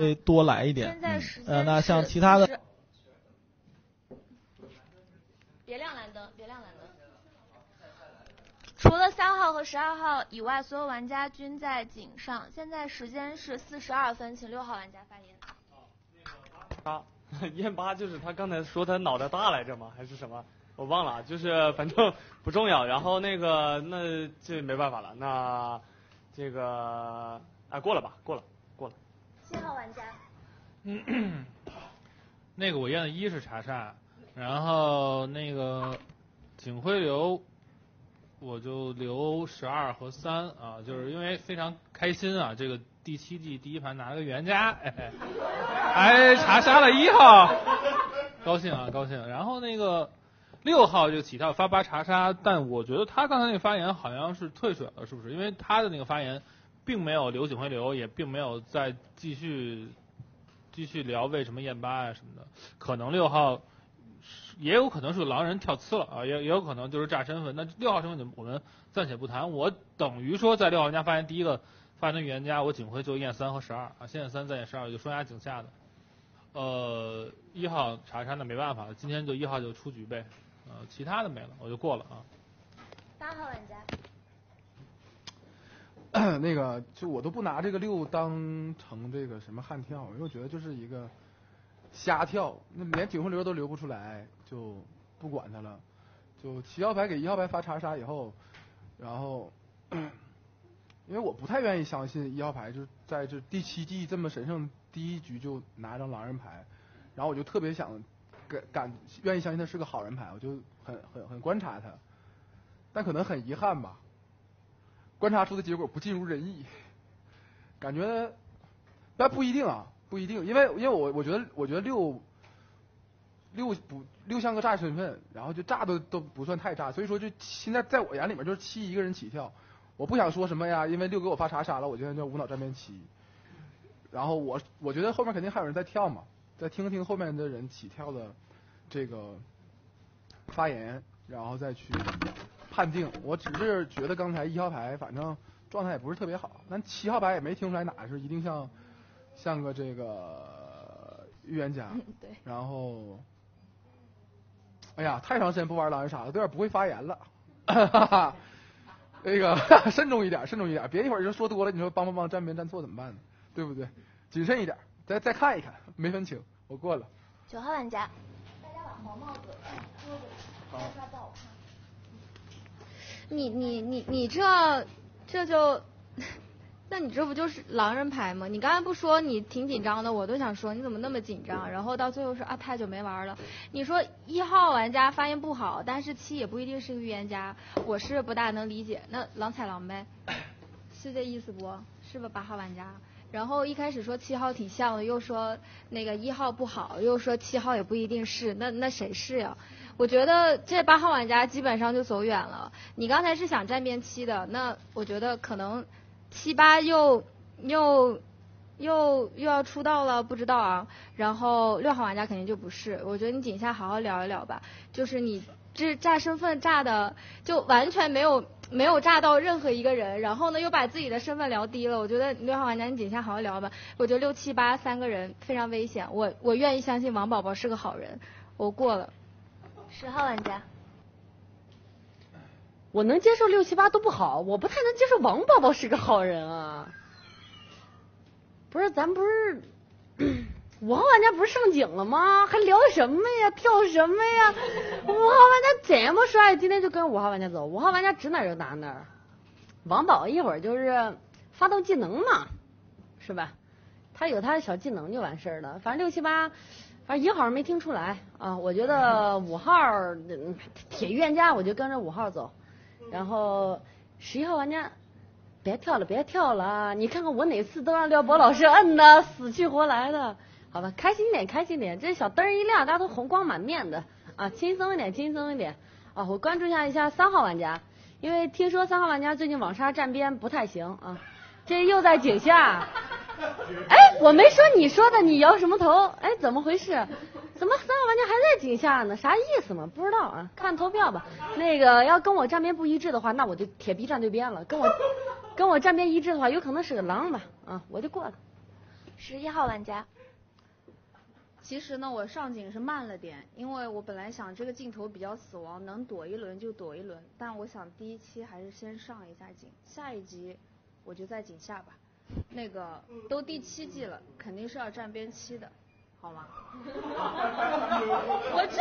会多来一点。现在时间呃，那像是其他的别亮蓝灯，别亮蓝灯。除了三号和十二号以外，所有玩家均在井上。现在时间是四十二分，请六号玩家发言。他 燕八就是他刚才说他脑袋大来着吗？还是什么？我忘了，就是反正不重要。然后那个那这没办法了，那这个啊过了吧，过了。七号玩家，嗯 那个我验的一是查杀，然后那个警徽流我就留十二和三啊，就是因为非常开心啊，这个第七季第一盘拿了个原家，哎，还查杀了一号，高兴啊高兴。然后那个六号就起跳发八查杀，但我觉得他刚才那个发言好像是退水了，是不是？因为他的那个发言并没有留警徽流，也并没有再继续继续聊为什么验八啊什么的，可能六号也有可能是狼人跳呲了啊，也也有可能就是炸身份。那六号身份我们暂且不谈，我等于说在六号玩家发言第一个发言的预言家，我警徽就验三和十二啊，先验三再验十二，就双压井下的。呃，一号查杀那没办法了，今天就一号就出局呗，呃，其他的没了，我就过了啊。八号玩家，那个就我都不拿这个六当成这个什么悍跳，因为我觉得就是一个瞎跳，那连警徽流都留不出来，就不管他了。就七号牌给一号牌发查杀以后，然后 因为我不太愿意相信一号牌就在这第七季这么神圣第一局就拿一张狼人牌，然后我就特别想感感愿意相信他是个好人牌，我就很很很观察他，但可能很遗憾吧。观察出的结果不尽如人意，感觉，但不一定啊，不一定，因为因为我我觉得我觉得六六不六像个炸身份，然后就炸都都不算太炸，所以说就现在在我眼里面就是七一个人起跳，我不想说什么呀，因为六给我发查杀了，我现在叫无脑站边七，然后我我觉得后面肯定还有人在跳嘛，再听听后面的人起跳的这个发言，然后再去判定。我只是觉得刚才一号牌反正状态也不是特别好，但七号牌也没听出来哪是一定像像个这个预言家，对，然后。哎呀，太长时间不玩狼人杀了，都有点不会发言了。哈哈，那个 慎重一点，慎重一点，别一会儿就说多了，你说帮帮帮站边站错怎么办呢？对不对？谨慎一点，再再看一看，没分清，我过了。九号玩家，大家把黄帽子搁着，好不然不好看。你你你你这这就，那你这不就是狼人牌吗？你刚才不说你挺紧张的，我都想说你怎么那么紧张？然后到最后说啊太久没玩了。你说一号玩家发言不好，但是七也不一定是个预言家，我是不大能理解。那狼踩狼呗，是这意思不？是吧？八号玩家。然后一开始说七号挺像的，又说那个一号不好，又说七号也不一定是，那那谁是呀？我觉得这八号玩家基本上就走远了。你刚才是想站边七的，那我觉得可能七八又又又又要出道了，不知道啊。然后六号玩家肯定就不是，我觉得你井下好好聊一聊吧。就是你这炸身份炸的就完全没有没有炸到任何一个人，然后呢又把自己的身份聊低了。我觉得六号玩家你井下好好聊吧。我觉得六七八三个人非常危险，我我愿意相信王宝宝是个好人，我过了。十号玩家，我能接受六七八都不好，我不太能接受王宝宝是个好人啊。不是，咱不是五号玩家不是上井了吗？还聊什么呀？跳什么呀？五号玩家这么帅，今天就跟五号玩家走。五号玩家指哪就打哪儿。王宝一会儿就是发动技能嘛，是吧？他有他的小技能就完事儿了。反正六七八。反正一号没听出来啊，我觉得五号铁预言家，我就跟着五号走。然后十一号玩家，别跳了，别跳了！你看看我哪次都让廖博老师摁的死去活来的，好吧，开心点，开心点，这小灯一亮，大家都红光满面的啊，轻松一点，轻松一点啊！我关注一下一下三号玩家，因为听说三号玩家最近网杀站边不太行啊，这又在井下。哎，我没说你说的，你摇什么头？哎，怎么回事？怎么三号玩家还在井下呢？啥意思嘛？不知道啊，看投票吧。那个要跟我站边不一致的话，那我就铁臂站对边了。跟我 跟我站边一致的话，有可能是个狼吧？啊，我就过了。十一号玩家。其实呢，我上井是慢了点，因为我本来想这个镜头比较死亡，能躲一轮就躲一轮。但我想第一期还是先上一下井，下一集我就在井下吧。那个都第七季了，肯定是要站边期的，好吗？我这，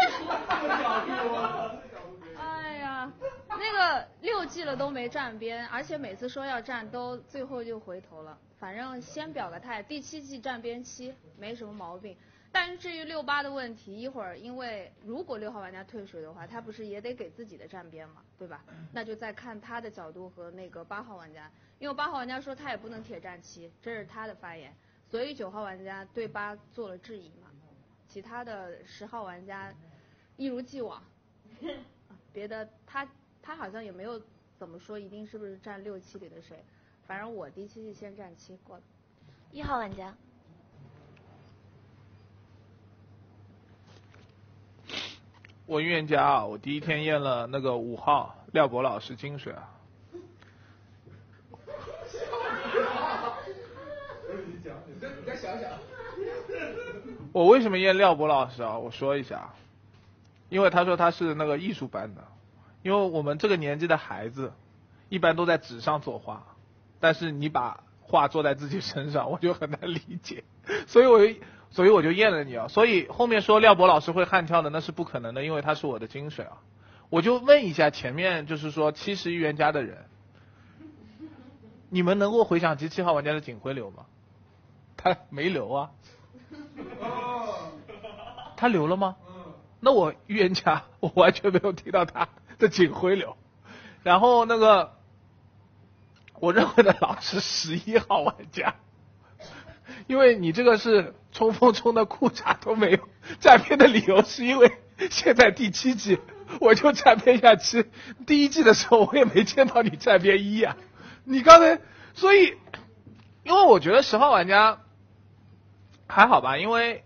哎呀，那个六季了都没站边，而且每次说要站都最后就回头了。反正先表个态，第七季站边期没什么毛病。但是至于六八的问题，一会儿因为如果六号玩家退水的话，他不是也得给自己的站边嘛，对吧？那就再看他的角度和那个八号玩家，因为八号玩家说他也不能铁站七，这是他的发言，所以九号玩家对八做了质疑嘛。其他的十号玩家一如既往，别的他他好像也没有怎么说一定是不是站六七里的谁，反正我第七季先站七过了。一号玩家。我预言家啊，我第一天验了那个五号廖博老师金水啊。我为什么验廖博老师啊？我说一下，因为他说他是那个艺术班的，因为我们这个年纪的孩子，一般都在纸上作画，但是你把画做在自己身上，我就很难理解，所以我。所以我就验了你啊！所以后面说廖博老师会悍跳的那是不可能的，因为他是我的金水啊！我就问一下前面就是说七十预言家的人，你们能够回想起七号玩家的警徽流吗？他没留啊？他留了吗？那我预言家我完全没有听到他的警徽流。然后那个我认为的老师十一号玩家。因为你这个是冲锋冲的裤衩都没有，站边的理由是因为现在第七季我就站边下期，第一季的时候我也没见到你站边一啊，你刚才所以，因为我觉得十号玩家还好吧，因为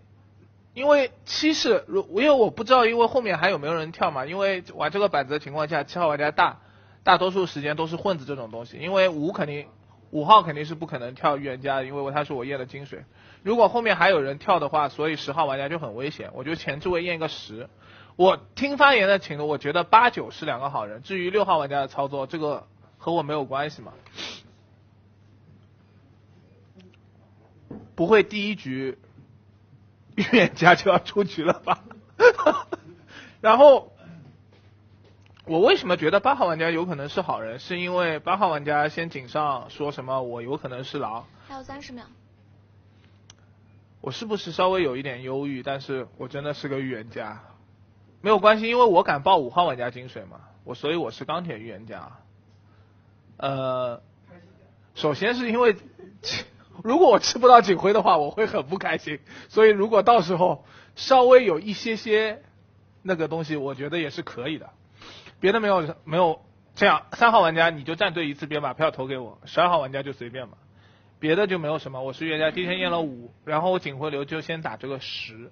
因为七是如因为我不知道因为后面还有没有人跳嘛，因为玩这个板子的情况下，七号玩家大大多数时间都是混子这种东西，因为五肯定。五号肯定是不可能跳预言家的，因为他是我验的金水。如果后面还有人跳的话，所以十号玩家就很危险。我就前置位验一个十。我听发言的情况，我觉得八九是两个好人。至于六号玩家的操作，这个和我没有关系嘛。不会第一局预言家就要出局了吧？然后。我为什么觉得八号玩家有可能是好人？是因为八号玩家先井上说什么我有可能是狼。还有三十秒。我是不是稍微有一点忧郁？但是我真的是个预言家，没有关系，因为我敢报五号玩家金水嘛，我所以我是钢铁预言家。呃，首先是因为如果我吃不到警徽的话，我会很不开心。所以如果到时候稍微有一些些那个东西，我觉得也是可以的。别的没有没有这样，三号玩家你就站队一次别把票投给我，十二号玩家就随便吧，别的就没有什么。我是预言家，第一天验了五，然后我警徽流就先打这个十，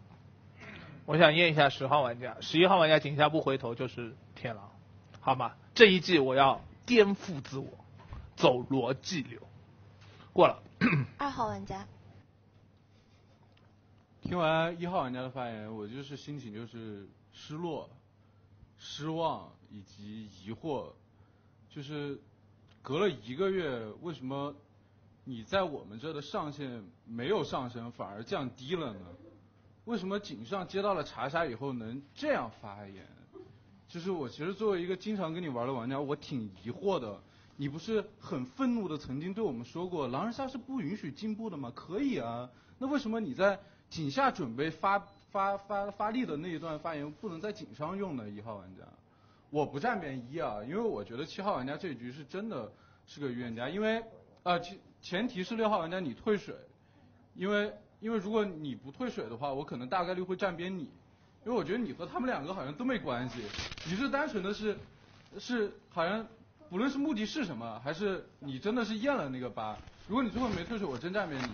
我想验一下十号玩家，十一号玩家井下不回头就是天狼，好吗？这一季我要颠覆自我，走逻辑流，过了。二号玩家，听完一号玩家的发言，我就是心情就是失落。失望以及疑惑，就是隔了一个月，为什么你在我们这的上限没有上升，反而降低了呢？为什么井上接到了查杀以后能这样发言？就是我其实作为一个经常跟你玩的玩家，我挺疑惑的。你不是很愤怒的曾经对我们说过，狼人杀是不允许进步的吗？可以啊，那为什么你在井下准备发？发发发力的那一段发言不能在井上用呢，一号玩家，我不站边一啊，因为我觉得七号玩家这局是真的是个预言家，因为呃前前提是六号玩家你退水，因为因为如果你不退水的话，我可能大概率会站边你，因为我觉得你和他们两个好像都没关系，你是单纯的是是好像不论是目的是什么，还是你真的是验了那个八，如果你最后没退水，我真站边你，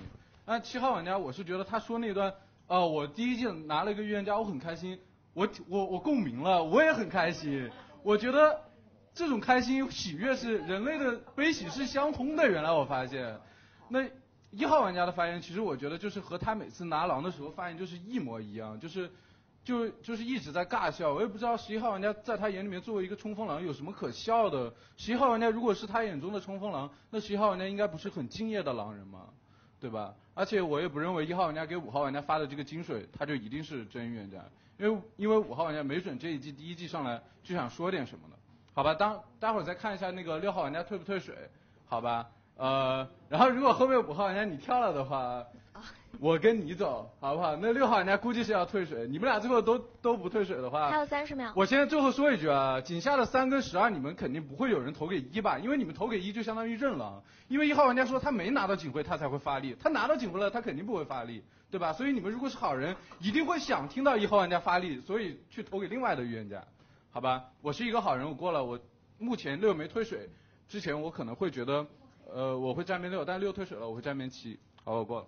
那七号玩家我是觉得他说那段。啊，我第一季拿了一个预言家，我很开心，我我我共鸣了，我也很开心。我觉得这种开心喜悦是人类的悲喜是相通的，原来我发现。那一号玩家的发言，其实我觉得就是和他每次拿狼的时候发言就是一模一样，就是就就是一直在尬笑。我也不知道十一号玩家在他眼里面作为一个冲锋狼有什么可笑的。十一号玩家如果是他眼中的冲锋狼，那十一号玩家应该不是很敬业的狼人嘛，对吧？而且我也不认为一号玩家给五号玩家发的这个金水，他就一定是真预言家，因为因为五号玩家没准这一季第一季上来就想说点什么的，好吧？当待会儿再看一下那个六号玩家退不退水，好吧？呃，然后如果后面五号玩家你跳了的话，我跟你走，好不好？那六号玩家估计是要退水，你们俩最后都都不退水的话，还有三十秒。我现在最后说一句啊，井下的三跟十二，你们肯定不会有人投给一吧？因为你们投给一就相当于认了，因为一号玩家说他没拿到警徽他才会发力，他拿到警徽了他肯定不会发力，对吧？所以你们如果是好人，一定会想听到一号玩家发力，所以去投给另外的预言家，好吧？我是一个好人，我过了，我目前六没退水，之前我可能会觉得。呃，我会站边六，但六退水了，我会站边七。好，我过了。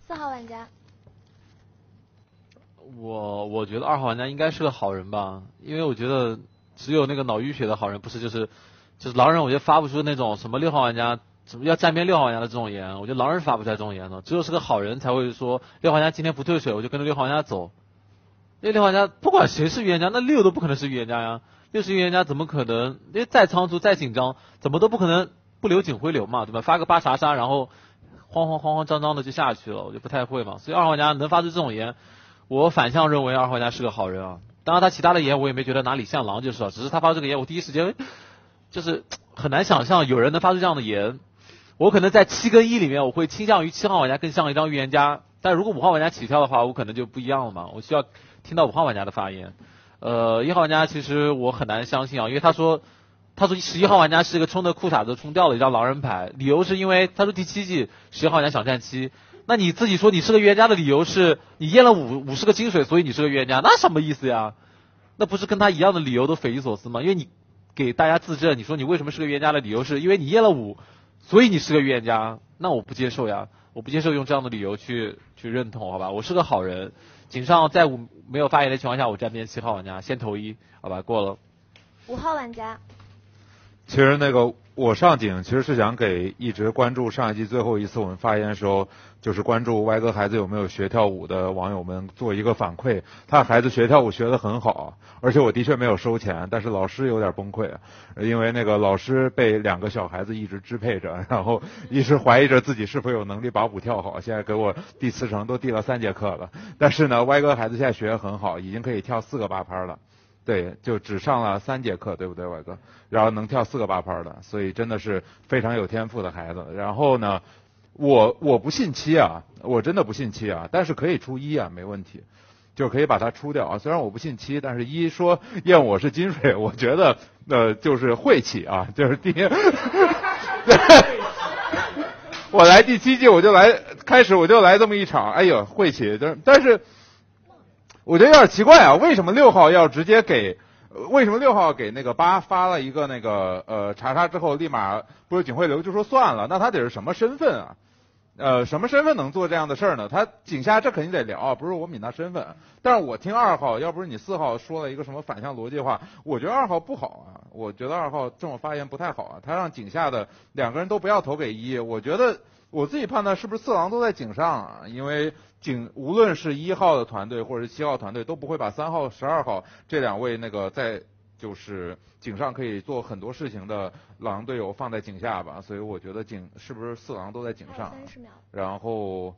四号玩家。我我觉得二号玩家应该是个好人吧，因为我觉得只有那个脑淤血的好人，不是就是就是狼人，我觉得发不出那种什么六号玩家什么要站边六号玩家的这种言，我觉得狼人发不出来这种言的，只有是个好人才会说六号玩家今天不退水，我就跟着六号玩家走。那六号玩家不管谁是预言家，那六都不可能是预言家呀，六是预言家怎么可能？因为再仓促再紧张，怎么都不可能。不留警徽流嘛，对吧？发个八查杀，然后慌慌慌慌张张的就下去了，我就不太会嘛。所以二号玩家能发出这种言，我反向认为二号玩家是个好人啊。当然他其他的言我也没觉得哪里像狼就是了，只是他发这个言，我第一时间就是很难想象有人能发出这样的言。我可能在七跟一里面，我会倾向于七号玩家更像一张预言家，但如果五号玩家起跳的话，我可能就不一样了嘛。我需要听到五号玩家的发言。呃，一号玩家其实我很难相信啊，因为他说。他说十一号玩家是一个冲的裤衩子冲掉了一张狼人牌，理由是因为他说第七季十一号玩家想站七，那你自己说你是个预言家的理由是你验了五五十个金水，所以你是个预言家，那什么意思呀？那不是跟他一样的理由都匪夷所思吗？因为你给大家自证，你说你为什么是个预言家的理由是因为你验了五，所以你是个预言家，那我不接受呀，我不接受用这样的理由去去认同，好吧？我是个好人，井上在五没有发言的情况下，我站边七号玩家先投一，好吧？过了。五号玩家。其实那个我上井其实是想给一直关注上一季最后一次我们发言的时候，就是关注歪哥孩子有没有学跳舞的网友们做一个反馈。他孩子学跳舞学得很好，而且我的确没有收钱，但是老师有点崩溃，因为那个老师被两个小孩子一直支配着，然后一直怀疑着自己是否有能力把舞跳好。现在给我递辞呈都递了三节课了，但是呢，歪哥孩子现在学得很好，已经可以跳四个八拍了。对，就只上了三节课，对不对，伟哥？然后能跳四个八拍的，所以真的是非常有天赋的孩子。然后呢，我我不信七啊，我真的不信七啊，但是可以出一啊，没问题，就可以把它出掉啊。虽然我不信七，但是一说验我是金水，我觉得呃就是晦气啊，就是第一。我来第七季我就来，开始我就来这么一场，哎呦晦气，但但是。我觉得有点奇怪啊，为什么六号要直接给？为什么六号给那个八发了一个那个呃查查之后，立马不是警徽流就说算了？那他得是什么身份啊？呃，什么身份能做这样的事儿呢？他井下这肯定得聊，不是我抿他身份。但是我听二号，要不是你四号说了一个什么反向逻辑话，我觉得二号不好啊。我觉得二号这种发言不太好啊。他让井下的两个人都不要投给一，我觉得我自己判断是不是四郎都在井上啊？因为。警无论是一号的团队或者是七号团队都不会把三号、十二号这两位那个在就是井上可以做很多事情的狼队友放在井下吧，所以我觉得井是不是四狼都在井上？三十秒。然后，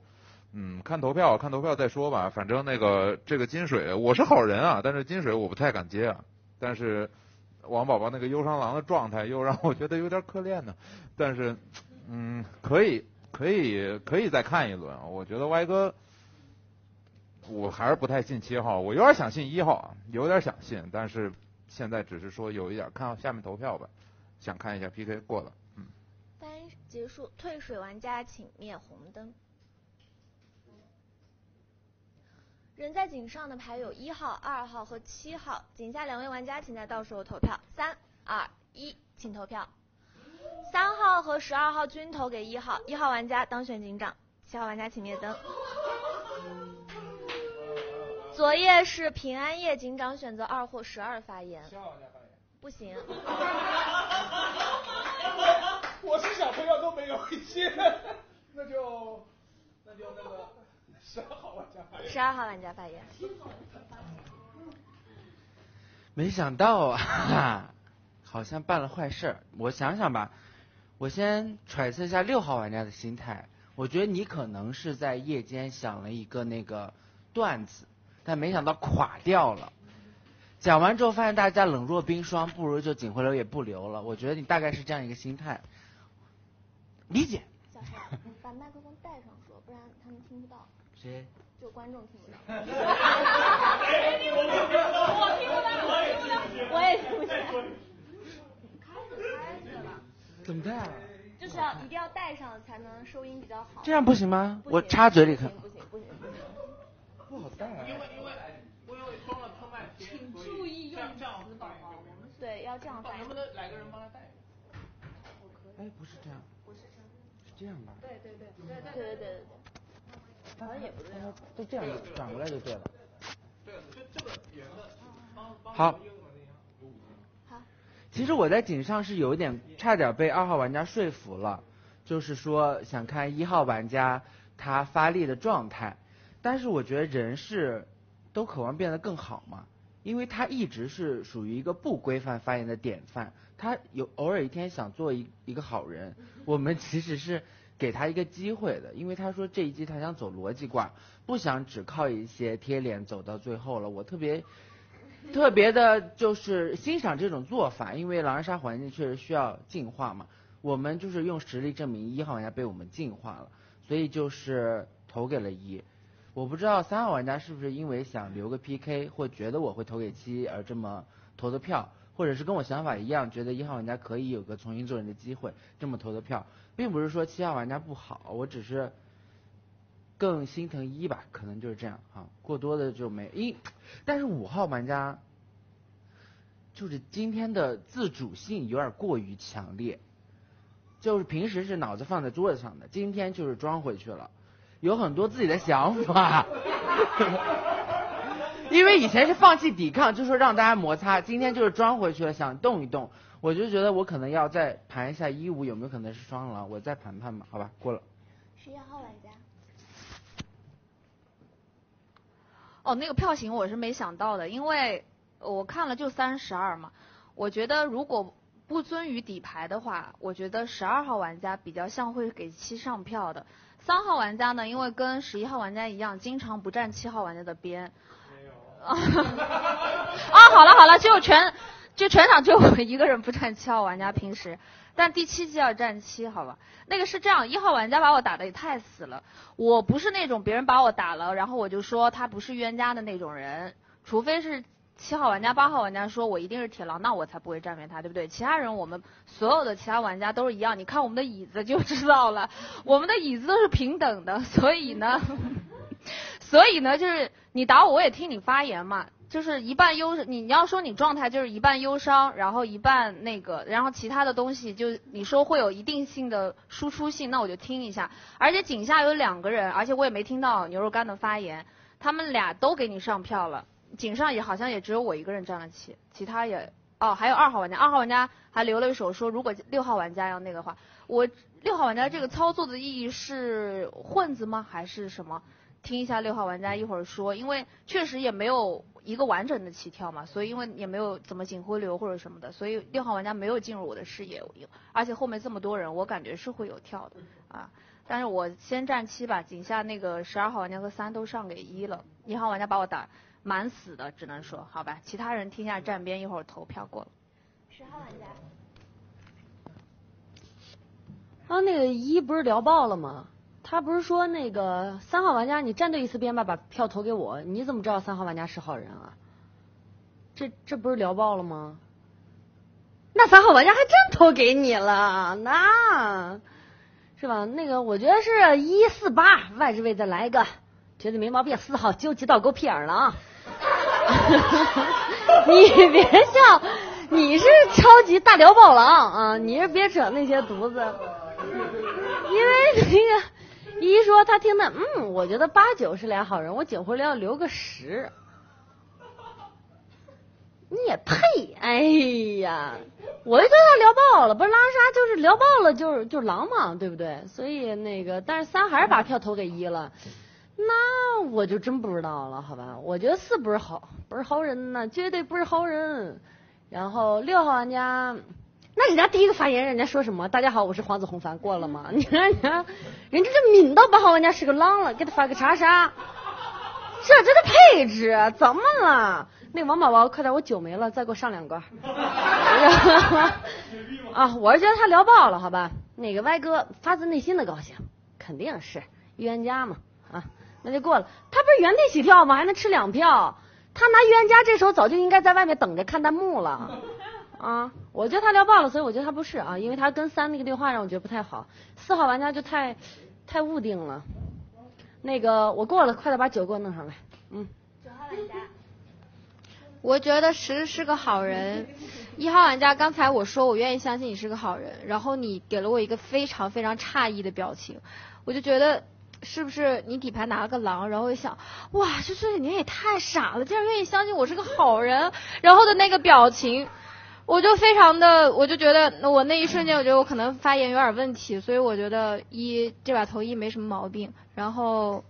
嗯，看投票，看投票再说吧。反正那个这个金水，我是好人啊，但是金水我不太敢接啊。但是王宝宝那个忧伤狼的状态又让我觉得有点可怜呢。但是，嗯，可以，可以，可以再看一轮。我觉得歪哥。我还是不太信七号，我有点想信一号啊，有点想信，但是现在只是说有一点，看下面投票吧，想看一下 PK 过了，嗯。发言结束，退水玩家请灭红灯。人在井上的牌有一号、二号和七号，井下两位玩家请在到时候投票，三、二、一，请投票。三号和十二号均投给一号，一号玩家当选警长，七号玩家请灭灯。昨夜是平安夜，警长选择二或十二发言。不行。我是小朋友都没有一些。那就那就那个十二号玩家发言。十二号玩家发言。没想到啊，好像办了坏事儿。我想想吧，我先揣测一下六号玩家的心态。我觉得你可能是在夜间想了一个那个段子，但没想到垮掉了。讲完之后发现大家冷若冰霜，不如就锦回流也不留了。我觉得你大概是这样一个心态，理解。小帅，把麦克风带上说，不然他们听不到，谁？就观众听不到。我听不到，我也听不见，我也听不见。怎么带啊？就是要一定要带上才能收音比较好。这样不行吗？行我插嘴里看。不行不行不行。不好带啊。因为因为因为装了喷麦贴，请注意用词宝宝，我们对要这样带。能不能来个人帮他带？哎，不是这样。不是这样。是这样吧？对对对对对对对对对。好像也不对。就这样转过来就对了。对，就这个圆的。好。好。其实我在井上是有一点差点被二号玩家说服了，就是说想看一号玩家他发力的状态，但是我觉得人是都渴望变得更好嘛，因为他一直是属于一个不规范发言的典范，他有偶尔一天想做一一个好人，我们其实是给他一个机会的，因为他说这一季他想走逻辑挂，不想只靠一些贴脸走到最后了，我特别。特别的就是欣赏这种做法，因为狼人杀环境确实需要进化嘛。我们就是用实力证明一号玩家被我们进化了，所以就是投给了一。我不知道三号玩家是不是因为想留个 PK 或觉得我会投给七而这么投的票，或者是跟我想法一样，觉得一号玩家可以有个重新做人的机会，这么投的票，并不是说七号玩家不好，我只是。更心疼一吧，可能就是这样啊，过多的就没一，但是五号玩家就是今天的自主性有点过于强烈，就是平时是脑子放在桌子上的，今天就是装回去了，有很多自己的想法，因为以前是放弃抵抗，就说让大家摩擦，今天就是装回去了，想动一动，我就觉得我可能要再盘一下一五有没有可能是双狼，我再盘盘吧，好吧，过了。十一号玩家。哦，那个票型我是没想到的，因为我看了就三十二嘛。我觉得如果不遵于底牌的话，我觉得十二号玩家比较像会给七上票的。三号玩家呢，因为跟十一号玩家一样，经常不站七号玩家的边。没有。啊，好了好了，就全就全场就我一个人不站七号玩家，平时。但第七季要站七，好吧？那个是这样，一号玩家把我打的也太死了。我不是那种别人把我打了，然后我就说他不是冤家的那种人，除非是七号玩家、八号玩家说我一定是铁狼，那我才不会站边他，对不对？其他人我们所有的其他玩家都是一样，你看我们的椅子就知道了，我们的椅子都是平等的，所以呢，所以呢，就是你打我，我也听你发言嘛。就是一半忧，你你要说你状态就是一半忧伤，然后一半那个，然后其他的东西就你说会有一定性的输出性，那我就听一下。而且井下有两个人，而且我也没听到牛肉干的发言，他们俩都给你上票了，井上也好像也只有我一个人占了七，其他也哦还有二号玩家，二号玩家还留了一手说如果六号玩家要那个话，我六号玩家这个操作的意义是混子吗还是什么？听一下六号玩家一会儿说，因为确实也没有。一个完整的起跳嘛，所以因为也没有怎么警徽流或者什么的，所以六号玩家没有进入我的视野，而且后面这么多人，我感觉是会有跳的啊。但是我先站七吧，井下那个十二号玩家和三都上给一了，一号玩家把我打蛮死的，只能说好吧。其他人听下站边，一会儿投票过了。十号玩家。啊，那个一不是聊爆了吗？他不是说那个三号玩家，你站队一次边吧，把票投给我。你怎么知道三号玩家是好人啊？这这不是聊爆了吗？那三号玩家还真投给你了，那是吧？那个我觉得是一四八外置位再来一个，觉得没毛病。四号纠结到狗屁眼了啊！你别笑，你是超级大聊爆狼啊！你是别扯那些犊子，因为那个。一说他听的，嗯，我觉得八九是俩好人，我警徽流要留个十。你也配？哎呀，我就觉得他聊爆了，不是狼人杀就是聊爆了，就是就是狼嘛，对不对？所以那个，但是三还是把票投给一了，那我就真不知道了，好吧？我觉得四不是好，不是好人呐，绝对不是好人。然后六号玩家，那人家第一个发言，人家说什么？大家好，我是黄子红凡，过了吗？你看人家，人家这抿到八号玩家是个狼了，给他发个查杀，这这个配置怎么了？那王宝宝，快点，我酒没了，再给我上两罐。啊，我是觉得他聊爆了，好吧？那个歪哥发自内心的高兴，肯定是预言家嘛，啊，那就过了。他不是原地起跳吗？还能吃两票？他拿预言家这时候早就应该在外面等着看弹幕了。啊，我觉得他聊爆了，所以我觉得他不是啊，因为他跟三那个对话让我觉得不太好。四号玩家就太太误定了。那个我过了，快点把酒给我弄上来。嗯。九号玩家。我觉得十是个好人。一号玩家，刚才我说我愿意相信你是个好人，然后你给了我一个非常非常诧异的表情，我就觉得是不是你底牌拿了个狼？然后一想，哇，就是你也太傻了，竟然愿意相信我是个好人。然后的那个表情，我就非常的，我就觉得我那一瞬间，我觉得我可能发言有点问题，所以我觉得一这把投一没什么毛病。然后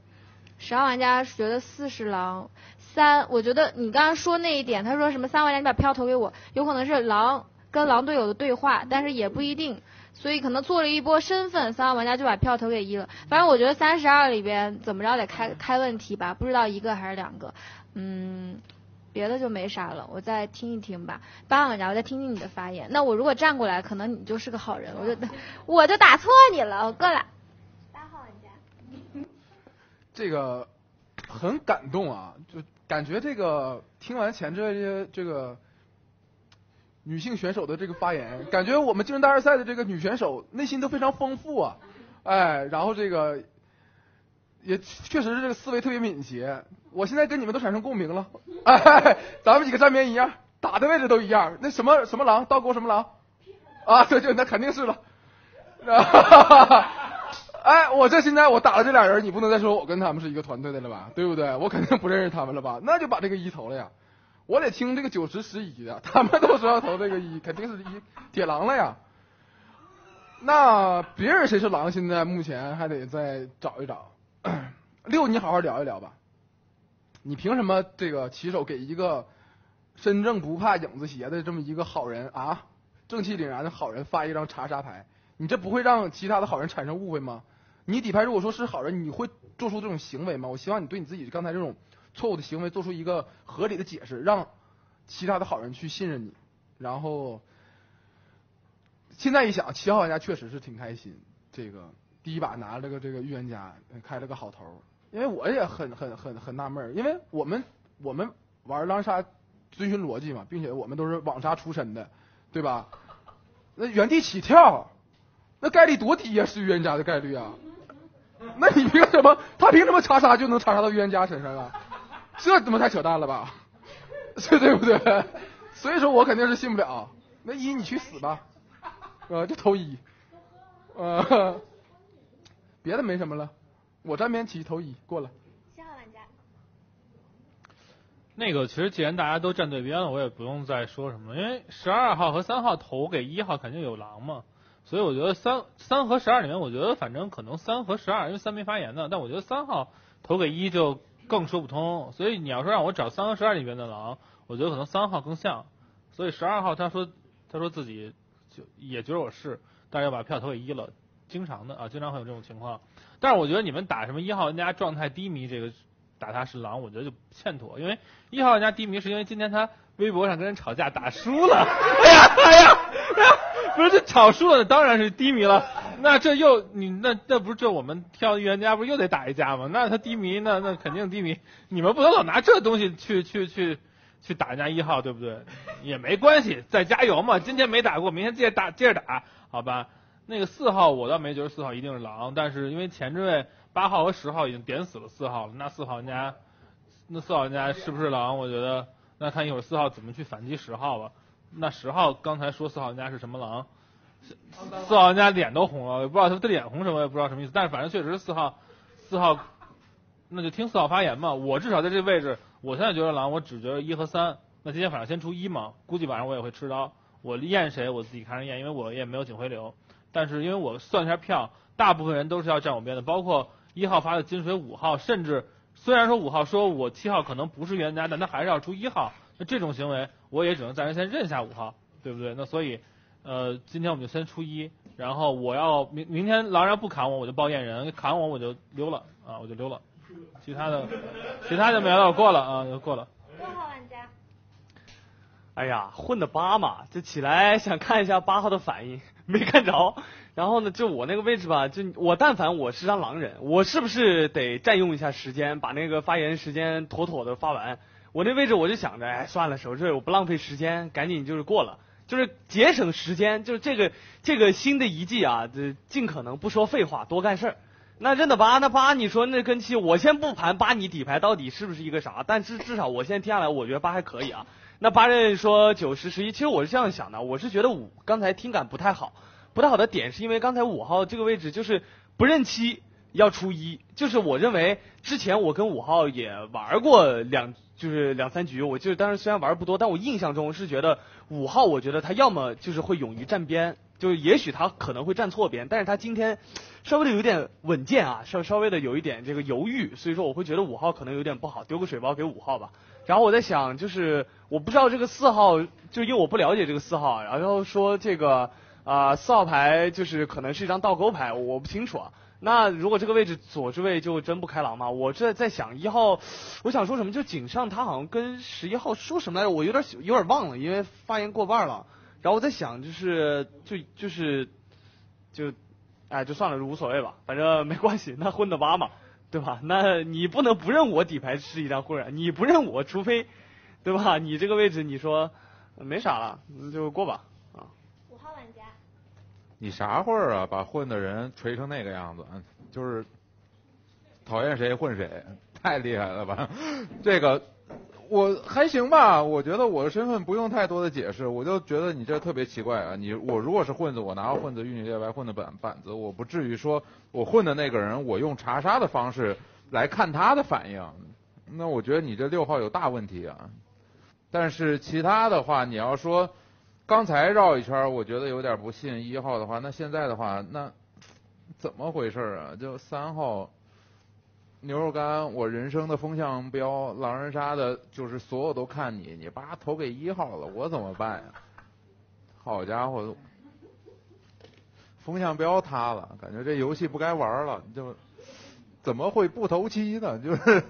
十号玩家觉得四是狼。三，我觉得你刚刚说那一点，他说什么三万两，你把票投给我，有可能是狼跟狼队友的对话，但是也不一定，所以可能做了一波身份，三号玩家就把票投给一了。反正我觉得三十二里边怎么着得开开问题吧，不知道一个还是两个，嗯，别的就没啥了，我再听一听吧。八号玩家，我再听听你的发言。那我如果站过来，可能你就是个好人，我就我就打错你了，我过来。八号玩家。这个很感动啊，就。感觉这个听完前这些这个女性选手的这个发言，感觉我们竞争大师赛的这个女选手内心都非常丰富啊，哎，然后这个也确实是这个思维特别敏捷。我现在跟你们都产生共鸣了，哎，咱们几个站边一样，打的位置都一样。那什么什么狼，倒钩什么狼啊？对对，那肯定是了。哈 哈哎，我这现在我打了这俩人，你不能再说我跟他们是一个团队的了吧？对不对？我肯定不认识他们了吧？那就把这个一投了呀。我得听这个九十十一的，他们都说要投这个一，肯定是一铁狼了呀。那别人谁是狼？现在目前还得再找一找。六，你好好聊一聊吧。你凭什么这个起手给一个身正不怕影子斜的这么一个好人啊？正气凛然的好人发一张查杀牌，你这不会让其他的好人产生误会吗？你底牌如果说是好人，你会做出这种行为吗？我希望你对你自己刚才这种错误的行为做出一个合理的解释，让其他的好人去信任你。然后现在一想，七号玩家确实是挺开心，这个第一把拿了个这个预言家，开了个好头。因为我也很很很很纳闷，因为我们我们玩狼杀遵循逻辑嘛，并且我们都是网杀出身的，对吧？那原地起跳，那概率多低呀，是预言家的概率啊！那你凭什么？他凭什么查杀就能查杀到预言家身上啊？这他妈太扯淡了吧？这对不对？所以说我肯定是信不了。那一你去死吧，呃，就投一，呃，别的没什么了。我站边起投一过了。七号玩家。那个其实既然大家都站对边了，我也不用再说什么，因为十二号和三号投给一号肯定有狼嘛。所以我觉得三三和十二里面，我觉得反正可能三和十二，因为三没发言呢。但我觉得三号投给一就更说不通。所以你要说让我找三和十二里面的狼，我觉得可能三号更像。所以十二号他说他说自己就也觉得我是，但是要把票投给一了，经常的啊，经常会有这种情况。但是我觉得你们打什么一号玩家状态低迷这个打他是狼，我觉得就欠妥，因为一号玩家低迷是因为今天他微博上跟人吵架打输了。哎呀哎呀！不是这吵输了，当然是低迷了。那这又你那那不是这我们挑预言家不是又得打一架吗？那他低迷，那那肯定低迷。你们不能老拿这东西去去去去打人家一号，对不对？也没关系，再加油嘛。今天没打过，明天接着打，接着打，好吧？那个四号我倒没觉得四号一定是狼，但是因为前置位八号和十号已经点死了四号了，那四号人家那四号人家是不是狼？我觉得那看一会儿四号怎么去反击十号吧。那十号刚才说四号玩家是什么狼？四号玩家脸都红了，也不知道他的脸红什么，也不知道什么意思。但是反正确实四号，四号，那就听四号发言嘛。我至少在这位置，我现在觉得狼，我只觉得一和三。那今天反正先出一嘛，估计晚上我也会吃刀。我验谁我自己看着验，因为我也没有警徽流。但是因为我算一下票，大部分人都是要站我边的，包括一号发的金水五号，甚至虽然说五号说我七号可能不是冤家，但他还是要出一号。那这种行为，我也只能暂时先认下五号，对不对？那所以，呃，今天我们就先出一，然后我要明明天狼人不砍我，我就报验人；砍我我就溜了啊，我就溜了。其他的，其他就没了，我过了啊，就过了。六号玩家，哎呀，混的八嘛，就起来想看一下八号的反应，没看着。然后呢，就我那个位置吧，就我但凡我是张狼人，我是不是得占用一下时间，把那个发言时间妥妥的发完？我那位置我就想着，哎，算了，守着我不浪费时间，赶紧就是过了，就是节省时间，就是这个这个新的一季啊，这尽可能不说废话，多干事儿。那认的八，那八你说那跟七，我先不盘八你底牌到底是不是一个啥，但至至少我现在听下来，我觉得八还可以啊。那八认说九十十一，其实我是这样想的，我是觉得五刚才听感不太好，不太好的点是因为刚才五号这个位置就是不认七要出一，就是我认为之前我跟五号也玩过两就是两三局，我就当时虽然玩不多，但我印象中是觉得五号我觉得他要么就是会勇于站边，就是也许他可能会站错边，但是他今天稍微的有点稳健啊，稍稍微的有一点这个犹豫，所以说我会觉得五号可能有点不好，丢个水包给五号吧。然后我在想，就是我不知道这个四号，就因为我不了解这个四号，然后说这个啊四号牌就是可能是一张倒钩牌，我不清楚啊。那如果这个位置左之位就真不开狼吗？我这在想一号，我想说什么？就井上他好像跟十一号说什么来着？我有点有点忘了，因为发言过半了。然后我在想，就是就就是就哎，就算了，无所谓吧，反正没关系，那混的八嘛。对吧？那你不能不认我底牌是一张混人，你不认我，除非，对吧？你这个位置你说没啥了，那就过吧。你啥混儿啊？把混的人锤成那个样子，就是讨厌谁混谁，太厉害了吧？这个我还行吧，我觉得我的身份不用太多的解释，我就觉得你这特别奇怪啊！你我如果是混子，我拿个混子玉女猎白混的板板子，我不至于说我混的那个人，我用查杀的方式来看他的反应，那我觉得你这六号有大问题啊！但是其他的话，你要说刚才绕一圈，我觉得有点不信一号的话，那现在的话，那怎么回事啊？就三号。牛肉干，我人生的风向标，狼人杀的，就是所有都看你，你叭投给一号了，我怎么办呀？好家伙，风向标塌了，感觉这游戏不该玩了，就怎么会不投七呢？就是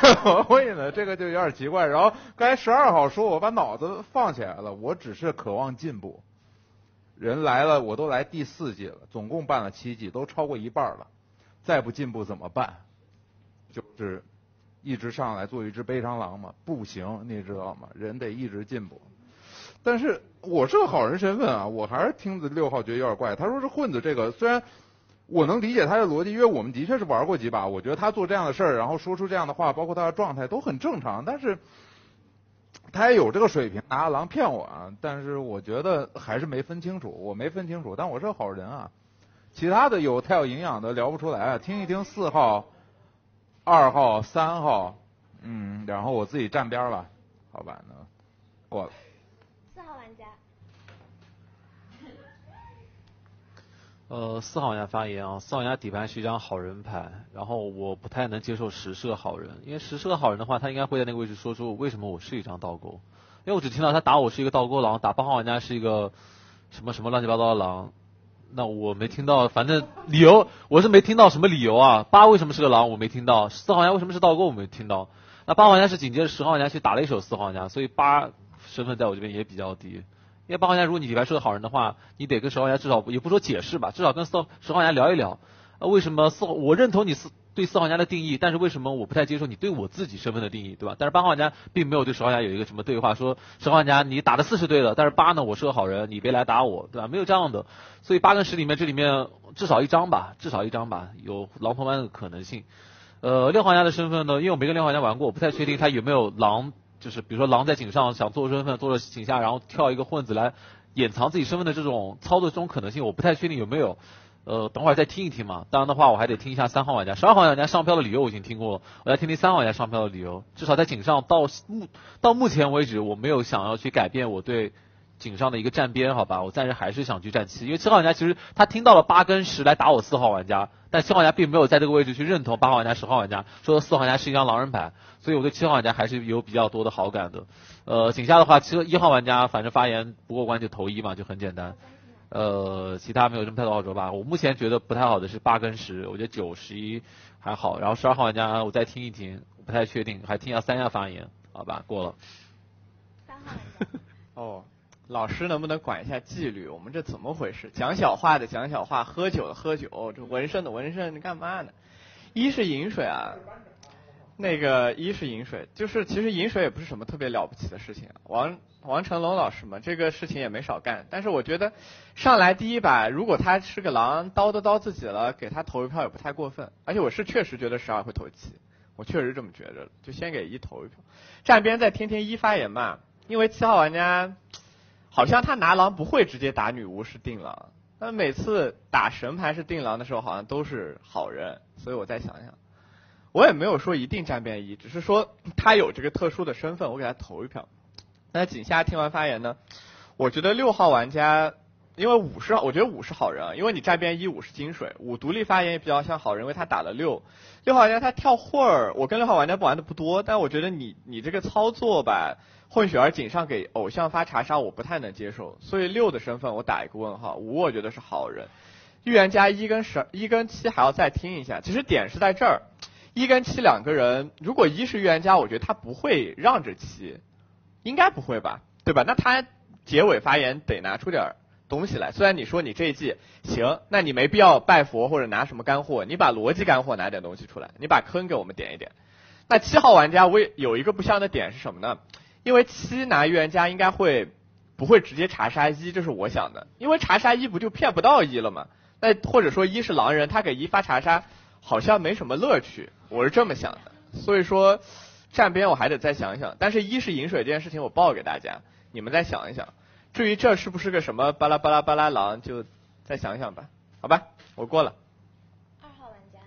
怎么会呢？这个就有点奇怪。然后刚才十二号说我把脑子放起来了，我只是渴望进步。人来了，我都来第四季了，总共办了七季，都超过一半了，再不进步怎么办？就是一直上来做一只悲伤狼嘛，不行，你知道吗？人得一直进步。但是我是个好人身份啊，我还是听着六号觉得有点怪。他说是混子，这个虽然我能理解他的逻辑，因为我们的确是玩过几把，我觉得他做这样的事儿，然后说出这样的话，包括他的状态都很正常。但是他也有这个水平，拿狼骗我啊！但是我觉得还是没分清楚，我没分清楚。但我是个好人啊，其他的有太有营养的聊不出来啊。听一听四号。二号、三号，嗯，然后我自己站边吧，好吧，那过了。四号玩家。呃，四号玩家发言啊，四号玩家底牌是一张好人牌，然后我不太能接受十是个好人，因为十是个好人的话，他应该会在那个位置说出为什么我是一张倒钩，因为我只听到他打我是一个倒钩狼，打八号玩家是一个什么什么乱七八糟的狼。那我没听到，反正理由我是没听到什么理由啊。八为什么是个狼，我没听到。四号玩家为什么是倒钩，我没听到。那八号玩家是紧接着十号玩家去打了一手四号玩家，所以八身份在我这边也比较低。因为八号玩家如果你底牌是个好人的话，你得跟十号玩家至少也不说解释吧，至少跟四十号玩家聊一聊。呃，为什么四号我认同你四对四号玩家的定义，但是为什么我不太接受你对我自己身份的定义，对吧？但是八号玩家并没有对十号玩家有一个什么对话，说十号玩家你打的四是对的，但是八呢我是个好人，你别来打我，对吧？没有这样的，所以八跟十里面这里面至少一张吧，至少一张吧，有狼头湾的可能性。呃，六号玩家的身份呢，因为我没跟六号玩家玩过，我不太确定他有没有狼，就是比如说狼在井上想做身份，做了井下，然后跳一个混子来掩藏自己身份的这种操作这种可能性，我不太确定有没有。呃，等会儿再听一听嘛。当然的话，我还得听一下三号玩家、十二号玩家上票的理由，我已经听过了。我来听听三号玩家上票的理由。至少在井上到目到目前为止，我没有想要去改变我对井上的一个站边，好吧，我暂时还是想去站七，因为七号玩家其实他听到了八跟十来打我四号玩家，但七号玩家并没有在这个位置去认同八号玩家、十号玩家，说四号玩家是一张狼人牌，所以我对七号玩家还是有比较多的好感的。呃，井下的话，其实一号玩家反正发言不过关就投一嘛，就很简单。呃，其他没有什么太多好说吧。我目前觉得不太好的是八跟十，我觉得九十一还好，然后十二号玩家我再听一听，不太确定，还听一下三亚发言，好吧，过了。三号玩家。哦，老师能不能管一下纪律？我们这怎么回事？讲小话的讲小话，喝酒的喝酒，这纹身的纹身，你干嘛呢？一是饮水啊，那个一是饮水，就是其实饮水也不是什么特别了不起的事情。王王成龙老师嘛，这个事情也没少干。但是我觉得上来第一把，如果他是个狼，叨都叨自己了，给他投一票也不太过分。而且我是确实觉得十二会投七，我确实这么觉着，就先给一投一票。站边再听听一发言嘛，因为七号玩家好像他拿狼不会直接打女巫是定狼，那每次打神牌是定狼的时候，好像都是好人，所以我再想想。我也没有说一定站边一，只是说他有这个特殊的身份，我给他投一票。那井下听完发言呢，我觉得六号玩家，因为五是我觉得五是好人，因为你站边一五是金水，五独立发言也比较像好人，因为他打了六。六号玩家他跳会儿，我跟六号玩家不玩的不多，但我觉得你你这个操作吧，混血儿井上给偶像发查杀，我不太能接受，所以六的身份我打一个问号。五我觉得是好人，预言家一跟十一跟七还要再听一下，其实点是在这儿。一跟七两个人，如果一是预言家，我觉得他不会让着七，应该不会吧，对吧？那他结尾发言得拿出点东西来。虽然你说你这一季行，那你没必要拜佛或者拿什么干货，你把逻辑干货拿点东西出来，你把坑给我们点一点。那七号玩家我有一个不像的点是什么呢？因为七拿预言家应该会不会直接查杀一，这是我想的，因为查杀一不就骗不到一了吗？那或者说一是狼人，他给一发查杀。好像没什么乐趣，我是这么想的，所以说站边我还得再想一想。但是一是饮水这件事情我报给大家，你们再想一想。至于这是不是个什么巴拉巴拉巴拉狼，就再想想吧，好吧，我过了。二号玩家。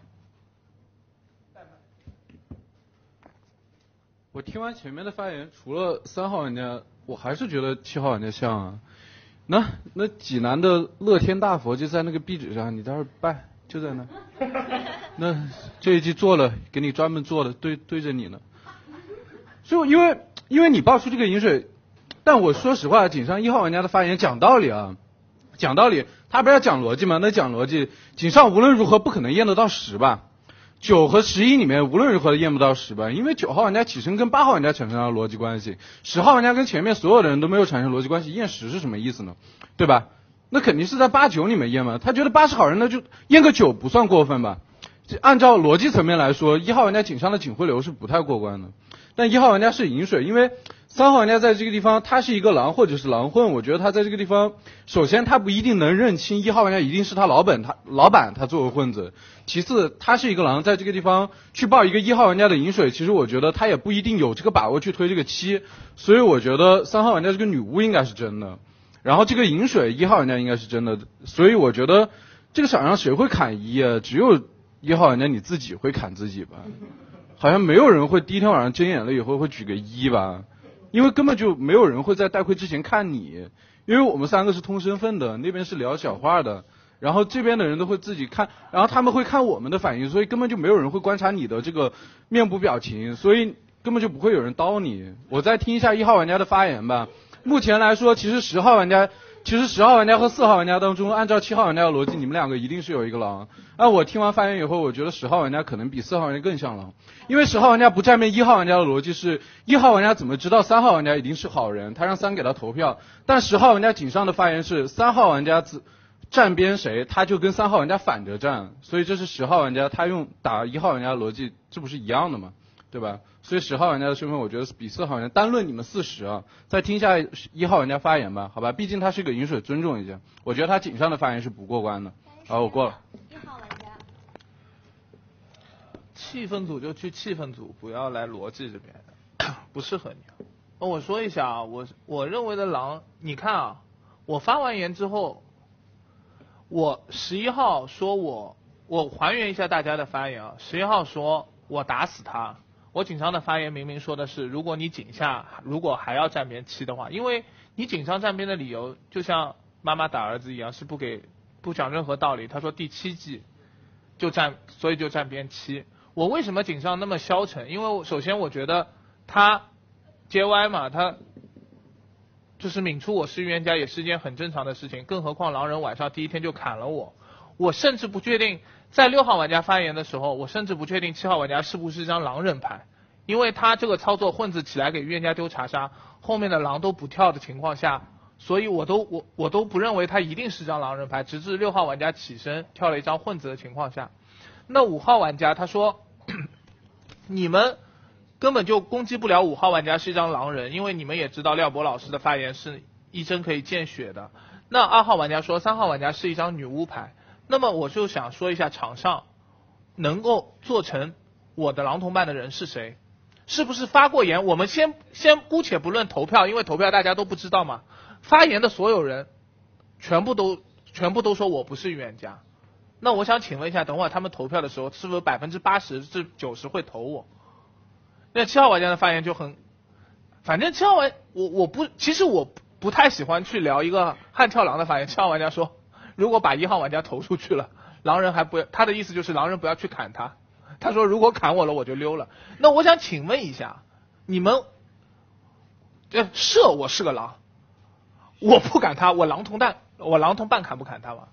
我听完前面的发言，除了三号玩家，我还是觉得七号玩家像啊。那那济南的乐天大佛就在那个壁纸上，你待会儿拜。就在那，那这一季做了，给你专门做的，对对着你呢。就因为因为你爆出这个饮水，但我说实话，井上一号玩家的发言讲道理啊，讲道理，他不是要讲逻辑吗？那讲逻辑，井上无论如何不可能验得到十吧？九和十一里面无论如何验不到十吧？因为九号玩家起身跟八号玩家产生了逻辑关系，十号玩家跟前面所有的人都没有产生逻辑关系，验十是什么意思呢？对吧？那肯定是在八九里面验嘛，他觉得八是好人，那就验个九不算过分吧？按照逻辑层面来说，一号玩家井上的警徽流是不太过关的，但一号玩家是饮水，因为三号玩家在这个地方他是一个狼或者是狼混，我觉得他在这个地方，首先他不一定能认清一号玩家一定是他老本，他老板他作为混子，其次他是一个狼，在这个地方去报一个一号玩家的饮水，其实我觉得他也不一定有这个把握去推这个七，所以我觉得三号玩家这个女巫应该是真的。然后这个饮水一号玩家应该是真的，所以我觉得这个场上谁会砍一啊？只有一号玩家你自己会砍自己吧？好像没有人会第一天晚上睁眼了以后会举个一吧？因为根本就没有人会在带会之前看你，因为我们三个是通身份的，那边是聊小话的，然后这边的人都会自己看，然后他们会看我们的反应，所以根本就没有人会观察你的这个面部表情，所以根本就不会有人刀你。我再听一下一号玩家的发言吧。目前来说，其实十号玩家，其实十号玩家和四号玩家当中，按照七号玩家的逻辑，你们两个一定是有一个狼。那我听完发言以后，我觉得十号玩家可能比四号玩家更像狼，因为十号玩家不站边一号玩家的逻辑是，一号玩家怎么知道三号玩家一定是好人？他让三给他投票。但十号玩家井上的发言是，三号玩家自站边谁，他就跟三号玩家反着站，所以这是十号玩家他用打一号玩家的逻辑，这不是一样的吗？对吧？所以十号玩家的身份，我觉得是比四号玩家。单论你们四十啊，再听一下一号玩家发言吧，好吧？毕竟他是个饮水，尊重一下。我觉得他井上的发言是不过关的。好，我过了。一号玩家。气氛组就去气氛组，不要来逻辑这边，不适合你。那我说一下啊，我我认为的狼，你看啊，我发完言之后，我十一号说我我还原一下大家的发言啊，十一号说我打死他。我井上的发言明明说的是，如果你井下如果还要站边七的话，因为你井上站边的理由就像妈妈打儿子一样，是不给不讲任何道理。他说第七季就站，所以就站边七。我为什么井上那么消沉？因为首先我觉得他接歪嘛，他就是抿出我是预言家也是一件很正常的事情，更何况狼人晚上第一天就砍了我，我甚至不确定在六号玩家发言的时候，我甚至不确定七号玩家是不是一张狼人牌，因为他这个操作混子起来给预言家丢查杀，后面的狼都不跳的情况下，所以我都我我都不认为他一定是张狼人牌，直至六号玩家起身跳了一张混子的情况下，那五号玩家他说你们。根本就攻击不了五号玩家是一张狼人，因为你们也知道廖博老师的发言是一针可以见血的。那二号玩家说三号玩家是一张女巫牌，那么我就想说一下场上能够做成我的狼同伴的人是谁？是不是发过言？我们先先姑且不论投票，因为投票大家都不知道嘛。发言的所有人全部都全部都说我不是预言家。那我想请问一下，等会儿他们投票的时候，是不是百分之八十至九十会投我？那七号玩家的发言就很，反正七号玩我我不其实我不太喜欢去聊一个悍跳狼的发言。七号玩家说，如果把一号玩家投出去了，狼人还不他的意思就是狼人不要去砍他。他说如果砍我了我就溜了。那我想请问一下，你们，这设我是个狼，我不砍他，我狼同蛋，我狼同伴砍不砍他吗？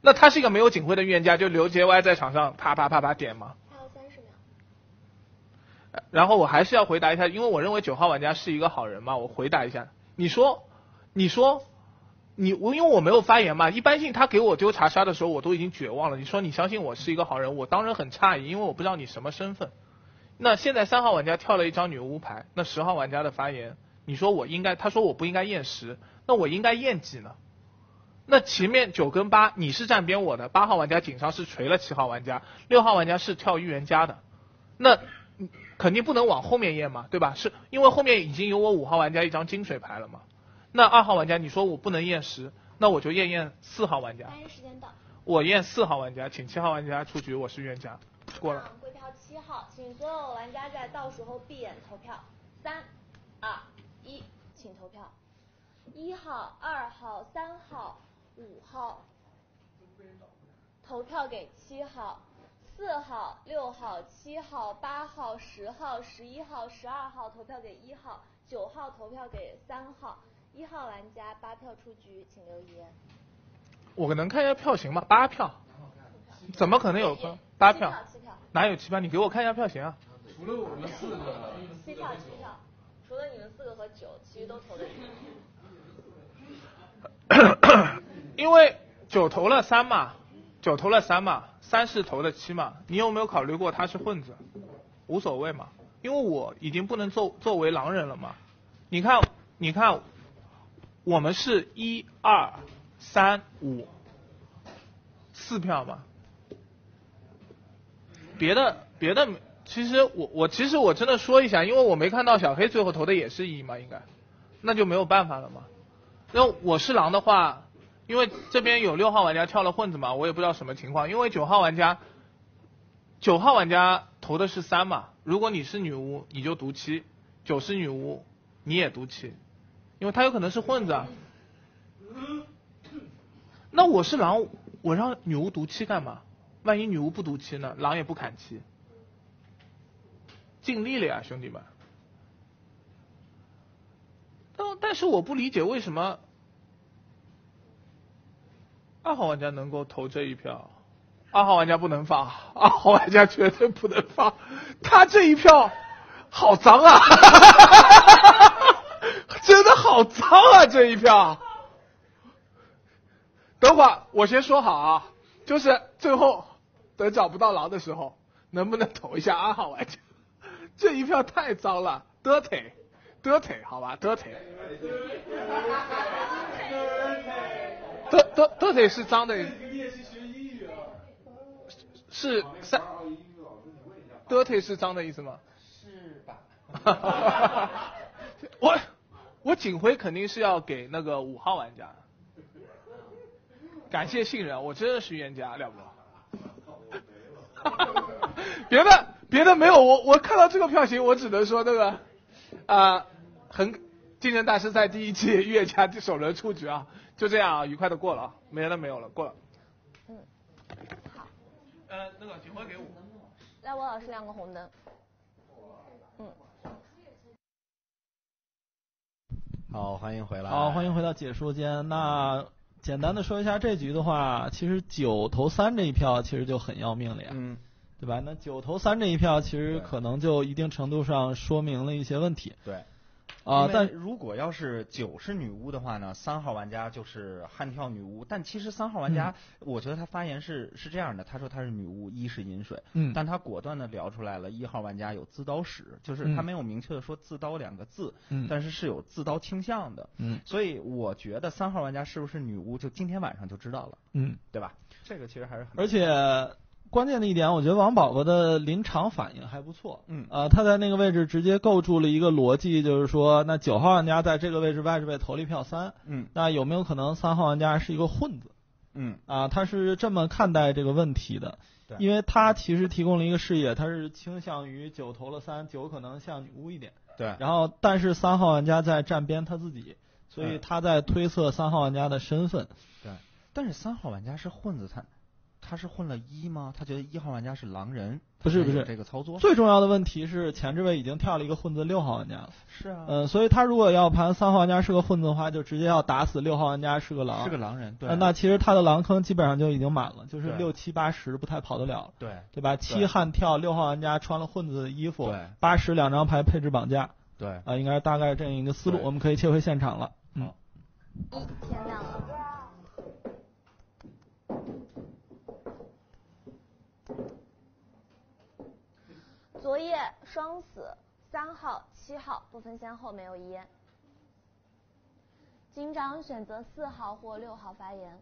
那他是一个没有警徽的预言家，就刘杰歪在场上啪啪啪啪点吗？还有三十秒然后我还是要回答一下，因为我认为九号玩家是一个好人嘛，我回答一下。你说，你说，你我因为我没有发言嘛，一般性他给我丢查杀的时候，我都已经绝望了。你说你相信我是一个好人，我当然很诧异，因为我不知道你什么身份。那现在三号玩家跳了一张女巫牌，那十号玩家的发言，你说我应该，他说我不应该验十，那我应该验几呢？那前面九跟八你是站边我的，八号玩家井上是锤了七号玩家，六号玩家是跳预言家的，那。肯定不能往后面验嘛，对吧？是因为后面已经有我五号玩家一张金水牌了嘛？那二号玩家你说我不能验十，那我就验验四号玩家。发言时间到。我验四号玩家，请七号玩家出局，我是预言家。过了。归票七号，请所有玩家在倒数后闭眼投票。三、二、一，请投票。一号、二号、三号、五号，投票给七号。四号、六号、七号、八号、十号、十一号、十二号投票给一号，九号投票给三号，一号玩家八票出局，请留言。我能看一下票型吗？八票？怎么可能有八票？七票？哪有七票？你给我看一下票型啊。除了我们四个。七票七票，除了你们四个和九，其余都投的因为九投了三嘛，九投了三嘛。三是投的七嘛？你有没有考虑过他是混子？无所谓嘛，因为我已经不能作作为狼人了嘛。你看，你看，我们是一二三五四票嘛。别的别的，其实我我其实我真的说一下，因为我没看到小黑最后投的也是一嘛，应该，那就没有办法了嘛。那我是狼的话。因为这边有六号玩家跳了混子嘛，我也不知道什么情况。因为九号玩家，九号玩家投的是三嘛，如果你是女巫，你就读七；九是女巫，你也读七，因为他有可能是混子。那我是狼，我让女巫毒七干嘛？万一女巫不毒七呢？狼也不砍七，尽力了呀，兄弟们。但但是我不理解为什么。二号玩家能够投这一票，二号玩家不能发，二号玩家绝对不能发，他这一票好脏啊，哈哈哈哈哈哈真的好脏啊这一票。等会儿我先说好啊，就是最后等找不到狼的时候，能不能投一下二号玩家？这一票太脏了，dirty，dirty，好吧 dirty dirty 是脏的，是三，德腿是脏的意思吗？是吧？我我警徽肯定是要给那个五号玩家，感谢信任，我真的是冤家了不？别的。别的没有，我我看到这个票型，我只能说那个啊、很竞争大师赛第一季岳家首轮出局啊，就这样啊，愉快的过了啊，没了没有了，过了。嗯，好，呃，那个警徽给我。来，我老师亮个红灯。嗯，好，欢迎回来。好，欢迎回到解说间。那简单的说一下这局的话，其实九投三这一票其实就很要命了呀，嗯，对吧？那九投三这一票其实可能就一定程度上说明了一些问题。对。啊，但如果要是九是女巫的话呢，三号玩家就是悍跳女巫。但其实三号玩家，嗯我觉得他发言是是这样的，他说他是女巫，一是饮水，嗯但他果断的聊出来了一号玩家有自刀史，就是嗯他没有明确的说自刀两个字，嗯但是是有自刀倾向的，嗯所以我觉得三号玩家是不是女巫，就今天晚上就知道了，嗯，对吧？这个其实还是很而且关键的一点，我觉得王宝宝的临场反应还不错。嗯。呃，他在那个位置直接构筑了一个逻辑，就是说，那九号玩家在这个位置外置位投了一票三，嗯。那有没有可能三号玩家是一个混子？嗯。啊，他是这么看待这个问题的，对。因为他其实提供了一个视野，他是倾向于九投了三，九可能像女巫一点，对。然后但是三号玩家在站边他自己，所以嗯他在推测三号玩家的身份。对，但是三号玩家是混子，他他是混了一吗？他觉得一号玩家是狼人，不是不是这个操作，最重要的问题是前置位已经跳了一个混子六号玩家了。是啊，嗯，所以他如果要盘三号玩家是个混子的话，就直接要打死六号玩家是个狼。是个狼人，对，呃那其实他的狼坑基本上就已经满了，就是六七八十不太跑得了，对对吧？七悍跳，六号玩家穿了混子的衣服对，八十两张牌配置绑架，对啊、应该是大概这样一个思路。我们可以切回现场了。嗯，一天亮了。昨夜双死，三号、七号不分先后，没有遗言。警长选择四号或六号发言。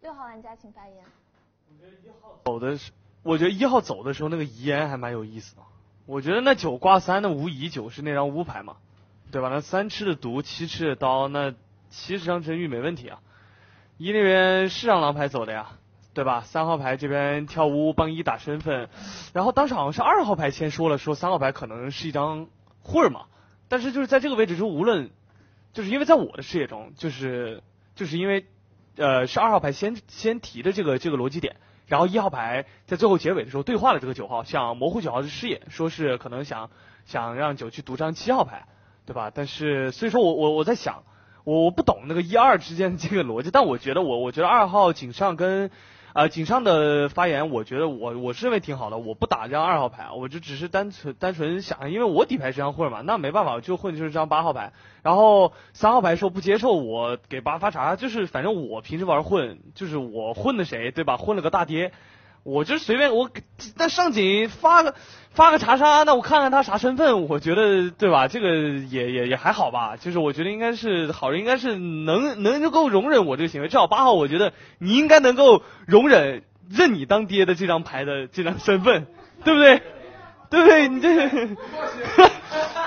六号玩家请发言。我觉得一号走的是，我觉得一号走的时候那个遗言还蛮有意思的。我觉得那九挂三的无疑九是那张乌牌嘛，对吧？那三吃的毒，七吃的刀，那七十张真玉没问题啊。一那边是让狼牌走的呀，对吧？三号牌这边跳屋帮一打身份，然后当时好像是二号牌先说了，说三号牌可能是一张混儿嘛，但是就是在这个位置就无论，就是因为在我的视野中，就是就是因为呃是二号牌先先提的这个这个逻辑点，然后一号牌在最后结尾的时候对话了这个九号，想模糊九号的视野，说是可能想想让九去独张七号牌，对吧？但是所以说我我我在想，我我不懂那个一二之间的这个逻辑，但我觉得我我觉得二号井上跟啊井上的发言，我觉得我我是认为挺好的，我不打这张二号牌，我就只是单纯单纯想，因为我底牌是张混嘛，那没办法，我就混就是张八号牌，然后三号牌说不接受我给八发查，就是反正我平时玩混，就是我混的谁对吧？混了个大跌。我就随便我但上井发个发个查杀，那我看看他啥身份，我觉得对吧？这个也也也还好吧。就是我觉得应该是好人，应该是能能够容忍我这个行为。至少八号，我觉得你应该能够容忍认你当爹的这张牌的这张身份，对不对？对不对？你这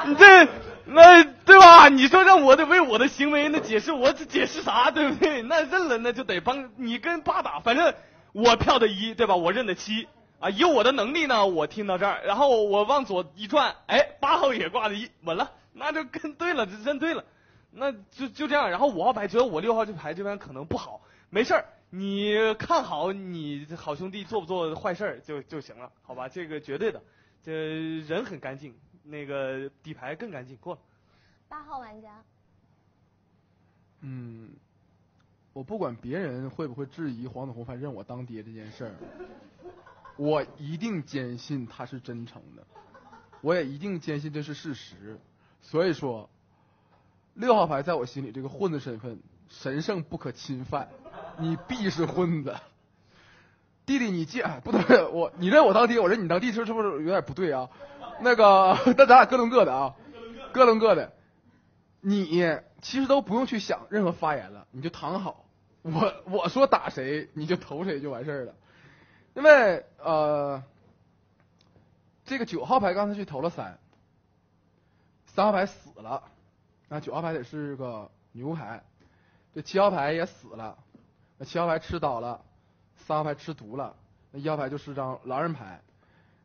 你这那对吧？你说让我得为我的行为那解释，我解释啥？对不对？那认了，那就得帮你跟八打，反正。我票的一，对吧？我认的七啊，以我的能力呢，我听到这儿，然后我往左一转，哎，八号也挂的一，稳了，那就跟对了，就认对了，那就就这样。然后五号牌觉得我六号这牌这边可能不好，没事儿，你看好你好兄弟做不做坏事儿就就行了，好吧？这个绝对的，这人很干净，那个底牌更干净，过了。八号玩家，嗯，我不管别人会不会质疑黄子红凡认我当爹这件事儿，我一定坚信他是真诚的，我也一定坚信这是事实。所以说，六号牌在我心里这个混子身份神圣不可侵犯，你必是混子。弟弟，你既哎不对，我你认我当爹，我认你当弟，这是不是有点不对啊？那个，那咱俩各论各的啊，各论各的。你其实都不用去想任何发言了，你就躺好。我我说打谁你就投谁就完事儿了，因为呃，这个九号牌刚才去投了三，三号牌死了，那九号牌得是个牛牌，这七号牌也死了，那七号牌吃倒了，三号牌吃毒了，那一号牌就是张狼人牌。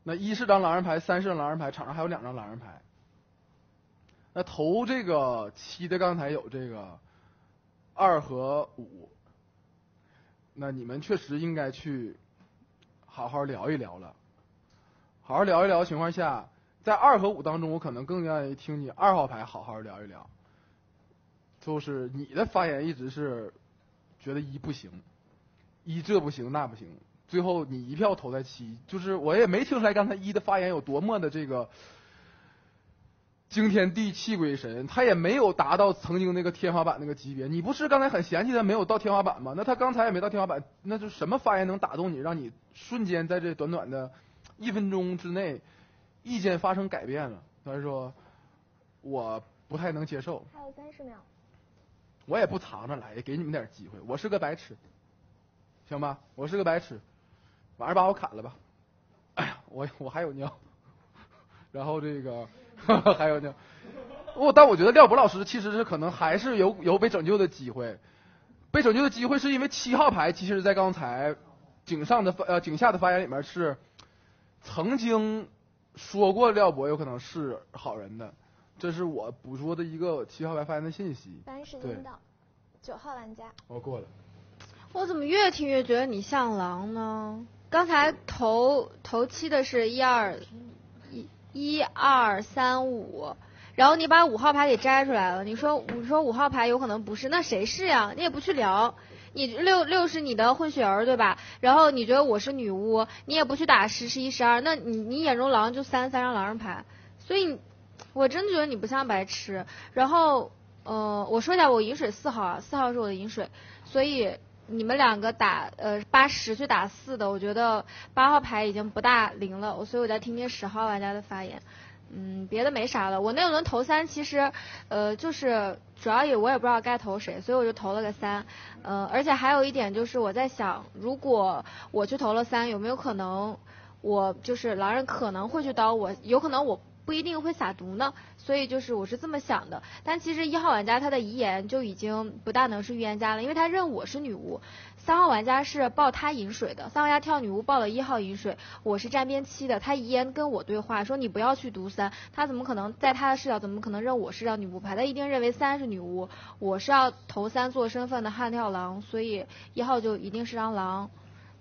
那一是张狼人牌，三是狼人牌，场上还有两张狼人牌。那投这个七的刚才有这个二和五，那你们确实应该去好好聊一聊了。好好聊一聊的情况下，在二和五当中，我可能更愿意听你二号牌好好聊一聊。就是你的发言一直是觉得一不行，一这不行那不行，最后你一票投在七，就是我也没听出来刚才一的发言有多么的这个惊天地泣鬼神，他也没有达到曾经那个天花板那个级别。你不是刚才很嫌弃他没有到天花板吗？那他刚才也没到天花板，那就什么发言能打动你，让你瞬间在这短短的一分钟之内意见发生改变了？他说我不太能接受。还有三十秒。我也不藏着来，也给你们点机会。我是个白痴，行吧？我是个白痴，晚上把我砍了吧。哎呀，我我还有尿，然后这个 还有呢。我但我觉得廖博老师其实是可能还是有有被拯救的机会。被拯救的机会是因为七号牌，其实在刚才井上的发呃井下的发言里面是曾经说过廖博有可能是好人的。这是我捕捉的一个七号牌发言的信息。发言时间到，九号玩家。我过了。我怎么越听越觉得你像狼呢？刚才头头七的是一二一二三五，然后你把五号牌给摘出来了。你说你说五号牌有可能不是，那谁是呀？你也不去聊。你六六是你的混血儿对吧？然后你觉得我是女巫，你也不去打十十一十二，那你你眼中狼就三三张狼人牌，所以。我真的觉得你不像白痴。然后，呃，我说一下，我饮水四号啊，四号是我的饮水，所以你们两个打呃八十去打四的，我觉得八号牌已经不大灵了，我所以我再听听十号玩家的发言。嗯，别的没啥了。我那轮投三，其实呃就是主要也我也不知道该投谁，所以我就投了个三。呃，而且还有一点就是我在想，如果我去投了三，有没有可能我就是狼人可能会去刀我，有可能我。不一定会撒毒呢，所以就是我是这么想的。但其实一号玩家他的遗言就已经不大能是预言家了，因为他认我是女巫。三号玩家是报他饮水的，三号玩家跳女巫报了一号饮水，我是站边七的。他遗言跟我对话说你不要去毒三，他怎么可能在他的视角怎么可能认我是张女巫牌？他一定认为三是女巫，我是要投三做身份的悍跳狼，所以一号就一定是张狼。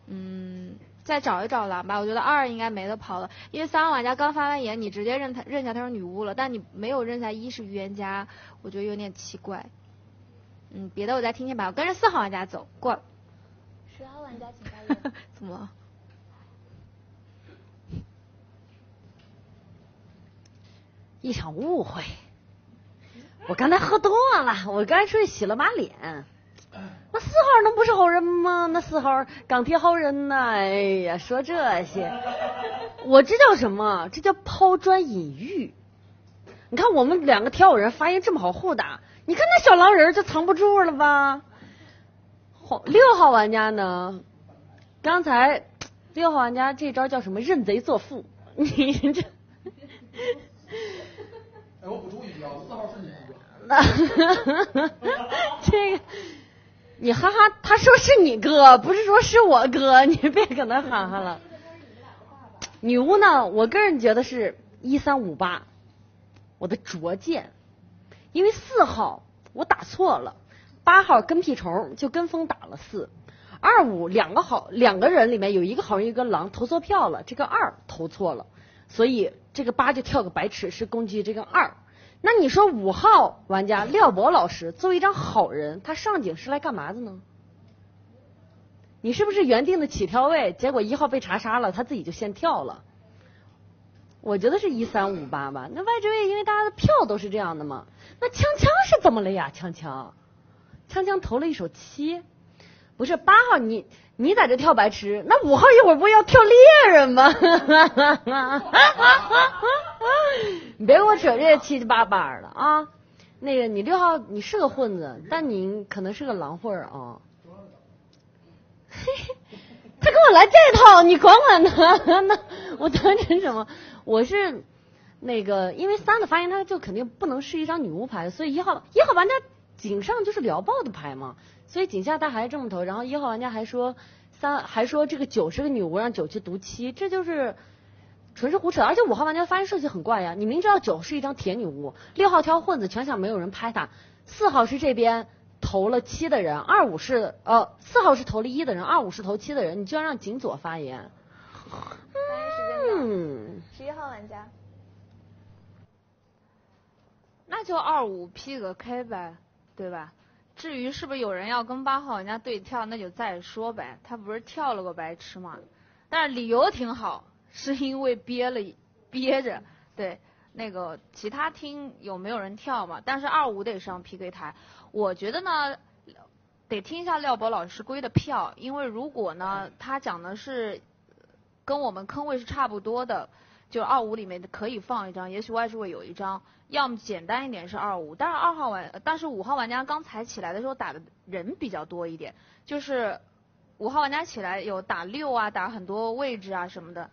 嗯。再找一找狼吧，我觉得二应该没得跑了，因为三号玩家刚发完言，你直接认他认下他是女巫了，但你没有认下一是预言家，我觉得有点奇怪。嗯，别的我再听听吧，我跟着四号玩家走过。十号玩家请发言。怎么？一场误会，我刚才喝多了，我刚才出去洗了把脸。那四号能不是好人吗？那四号钢铁好人呐！哎呀，说这些，我这叫什么？这叫抛砖引玉。你看我们两个跳舞人发音这么好互打，你看那小狼人就藏不住了吧？六号玩家呢？刚才六号玩家这招叫什么？认贼作父。你这，哎，我补充一句啊，四号是你哥。这个。你哈哈，他说是你哥，不是说是我哥，你别搁那哈哈了。女巫呢，我个人觉得是一三五八，我的拙见，因为四号我打错了，八号跟屁虫就跟风打了四，二五两个好两个人里面有一个好人一个狼投错票了，这个二投错了，所以这个八就跳个白痴，是攻击这个二。那你说五号玩家廖博老师作为一张好人，他上井是来干嘛的呢？你是不是原定的起跳位？结果一号被查杀了，他自己就先跳了。我觉得是一三五八吧。那外置位因为大家的票都是这样的嘛。那枪枪是怎么了呀？枪枪，枪枪投了一手七，不是八号你。你在这跳白痴，那五号一会儿不要跳猎人吗？你 别给我扯这些七七八八的啊！那个你六号你是个混子，但你可能是个狼混啊。嘿 嘿他跟我来这套，你管管他。那我当成什么？我是那个，因为三的发言，他就肯定不能是一张女巫牌，所以一号一号玩家井上就是聊爆的牌嘛。所以井下他还这么投，然后一号玩家还说三还说这个九是个女巫，让九去读七，这就是纯是胡扯。而且五号玩家的发言设计很怪呀，你明知道九是一张铁女巫，六号挑混子，全场没有人拍他，四号是这边投了七的人，二五是呃四号是投了一的人，二五是投七的人，你居然让景左发言，发言时间到。嗯，十一号玩家，那就二五 P 个 K 呗，对吧？至于是不是有人要跟八号玩家对跳，那就再说呗。他不是跳了个白痴嘛？但是理由挺好，是因为憋了憋着。对，那个其他厅有没有人跳嘛？但是二五得上 PK 台。我觉得呢，得听一下廖博老师归的票，因为如果呢他讲的是跟我们坑位是差不多的，就二五里面可以放一张，也许外置位有一张，要么简单一点是二五，但是二号玩，但是五号玩家刚才起来的时候打的人比较多一点，就是五号玩家起来有打六啊，打很多位置啊什么的，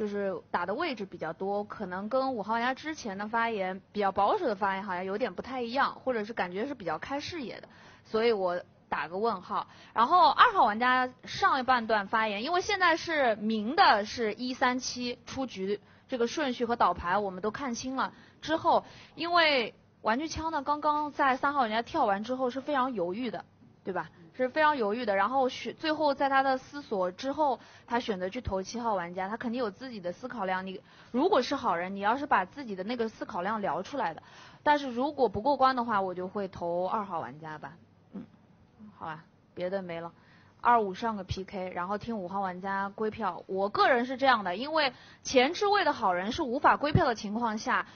就是打的位置比较多，可能跟五号玩家之前的发言比较保守的发言好像有点不太一样，或者是感觉是比较开视野的，所以我打个问号。然后二号玩家上一半段发言，因为现在是明的是一三七出局这个顺序和倒牌我们都看清了之后，因为玩具枪呢刚刚在三号玩家跳完之后是非常犹豫的，对吧？是非常犹豫的，然后选最后在他的思索之后，他选择去投七号玩家，他肯定有自己的思考量。你如果是好人，你要是把自己的那个思考量聊出来的，但是如果不过关的话，我就会投二号玩家吧。嗯，好吧，别的没了。二五上个 PK，然后听五号玩家归票。我个人是这样的，因为前置位的好人是无法归票的情况下，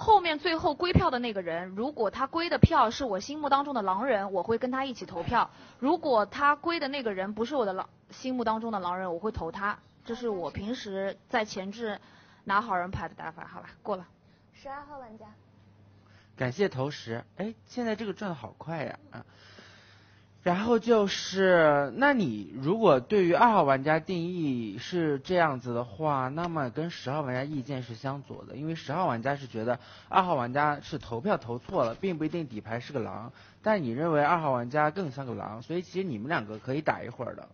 后面最后归票的那个人，如果他归的票是我心目当中的狼人，我会跟他一起投票；如果他归的那个人不是我的狼心目当中的狼人，我会投他。这是我平时在前置拿好人牌的打法。好吧，过了。十二号玩家，感谢投石。哎，现在这个转的好快呀啊！然后就是，那你如果对于二号玩家定义是这样子的话，那么跟十号玩家意见是相左的，因为十号玩家是觉得二号玩家是投票投错了，并不一定底牌是个狼，但你认为二号玩家更像个狼，所以其实你们两个可以打一会儿的。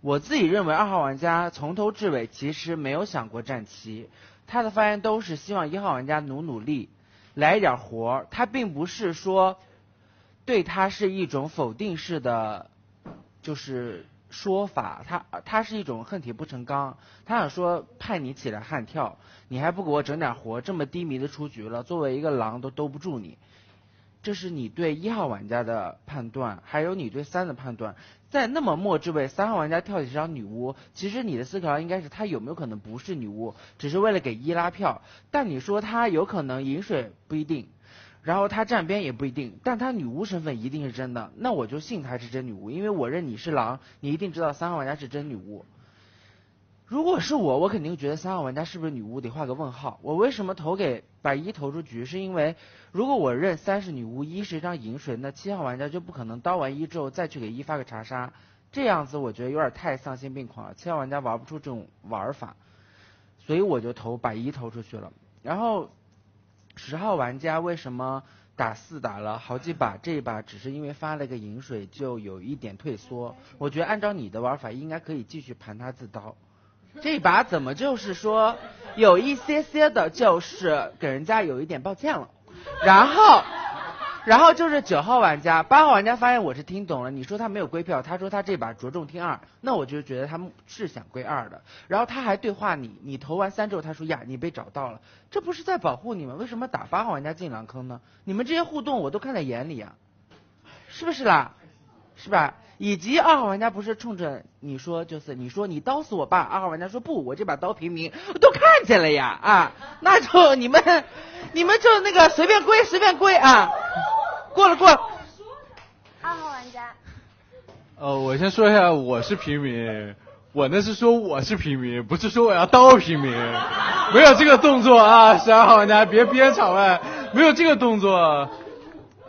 我自己认为二号玩家从头至尾其实没有想过站旗，他的发言都是希望一号玩家努努力，来一点活儿，他并不是说对他是一种否定式的，就是说法，他他是一种恨铁不成钢，他想说派你起来悍跳，你还不给我整点活，这么低迷的出局了，作为一个狼都兜不住你，这是你对一号玩家的判断，还有你对三的判断。在那么末置位，三号玩家跳起这张女巫，其实你的思考应该是他有没有可能不是女巫，只是为了给一拉票。但你说他有可能饮水不一定，然后他站边也不一定，但他女巫身份一定是真的，那我就信他是真女巫，因为我认你是狼，你一定知道三号玩家是真女巫。如果是我，我肯定觉得三号玩家是不是女巫得画个问号。我为什么投给把一投出局？是因为如果我认三是女巫，一是一张银水，那七号玩家就不可能刀完一之后再去给一发个查杀，这样子我觉得有点太丧心病狂了。七号玩家玩不出这种玩法，所以我就投把一投出去了。然后十号玩家为什么打四打了好几把，这一把只是因为发了个饮水就有一点退缩？我觉得按照你的玩法，应该可以继续盘他自刀。这把怎么就是说有一些些的，就是给人家有一点抱歉了，然后，然后就是九号玩家、八号玩家发现我是听懂了，你说他没有归票，他说他这把着重听二，那我就觉得他是想归二的，然后他还对话你，你投完三之后他说呀你被找到了，这不是在保护你们？为什么打八号玩家进狼坑呢？你们这些互动我都看在眼里啊，是不是啦？是吧？以及二号玩家不是冲着你说，就是你说你刀死我爸，二号玩家说不，我这把刀平民，我都看见了呀啊，那就你们你们就那个随便归随便归啊，过了过了。二号玩家，呃，我先说一下，我是平民，我那是说我是平民，不是说我要刀平民，没有这个动作啊，十二号玩家别憋场外，没有这个动作。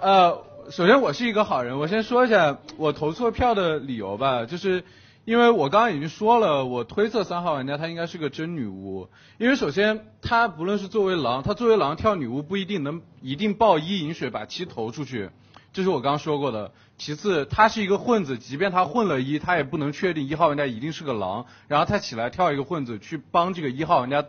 呃，首先我是一个好人，我先说一下我投错票的理由吧，就是因为我刚刚已经说了，我推测三号玩家他应该是个真女巫，因为首先他不论是作为狼，他作为狼跳女巫不一定能一定爆一饮水把七投出去。这是我刚刚说过的。其次，他是一个混子，即便他混了一，他也不能确定一号玩家一定是个狼。然后他起来跳一个混子去帮这个一号玩家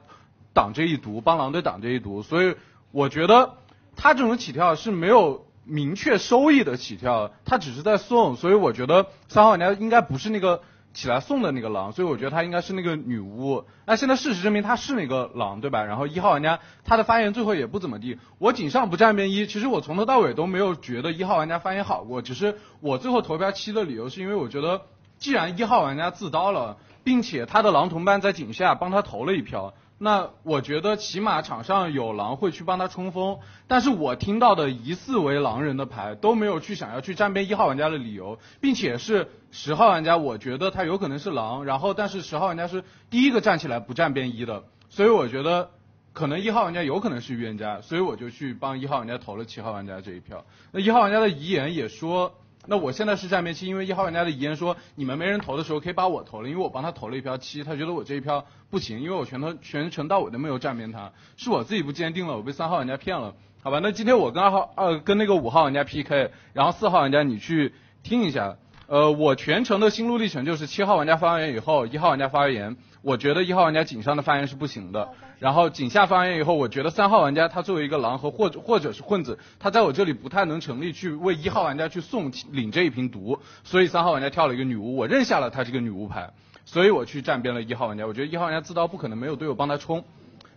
挡这一毒，帮狼队挡这一毒。所以我觉得他这种起跳是没有明确收益的起跳，他只是在送。所以我觉得三号玩家应该不是那个起来送的那个狼，所以我觉得他应该是那个女巫。那现在事实证明他是那个狼，对吧？然后一号玩家他的发言最后也不怎么地。我井上不站边一，其实我从头到尾都没有觉得一号玩家发言好过，只是我最后投票七的理由是因为我觉得，既然一号玩家自刀了，并且他的狼同伴在井下帮他投了一票。那我觉得起码场上有狼会去帮他冲锋，但是我听到的疑似为狼人的牌都没有去想要去站边一号玩家的理由，并且是十号玩家，我觉得他有可能是狼，然后但是十号玩家是第一个站起来不站边一的，所以我觉得可能一号玩家有可能是预言家，所以我就去帮一号玩家投了七号玩家这一票。那一号玩家的遗言也说。那我现在是站边七，因为一号玩家的遗言说，你们没人投的时候可以把我投了，因为我帮他投了一票七，他觉得我这一票不行，因为我全都全程到尾都没有站边他，是我自己不坚定了，我被三号玩家骗了，好吧？那今天我跟二号呃跟那个五号玩家 PK，然后四号玩家你去听一下，呃，我全程的心路历程就是七号玩家发言以后，一号玩家发言，我觉得一号玩家井上的发言是不行的，然后井下发言以后，我觉得三号玩家他作为一个狼和或者或者是混子，他在我这里不太能成立去为一号玩家去送领这一瓶毒，所以三号玩家跳了一个女巫，我认下了他这个女巫牌，所以我去站边了一号玩家，我觉得一号玩家自刀不可能没有队友帮他冲，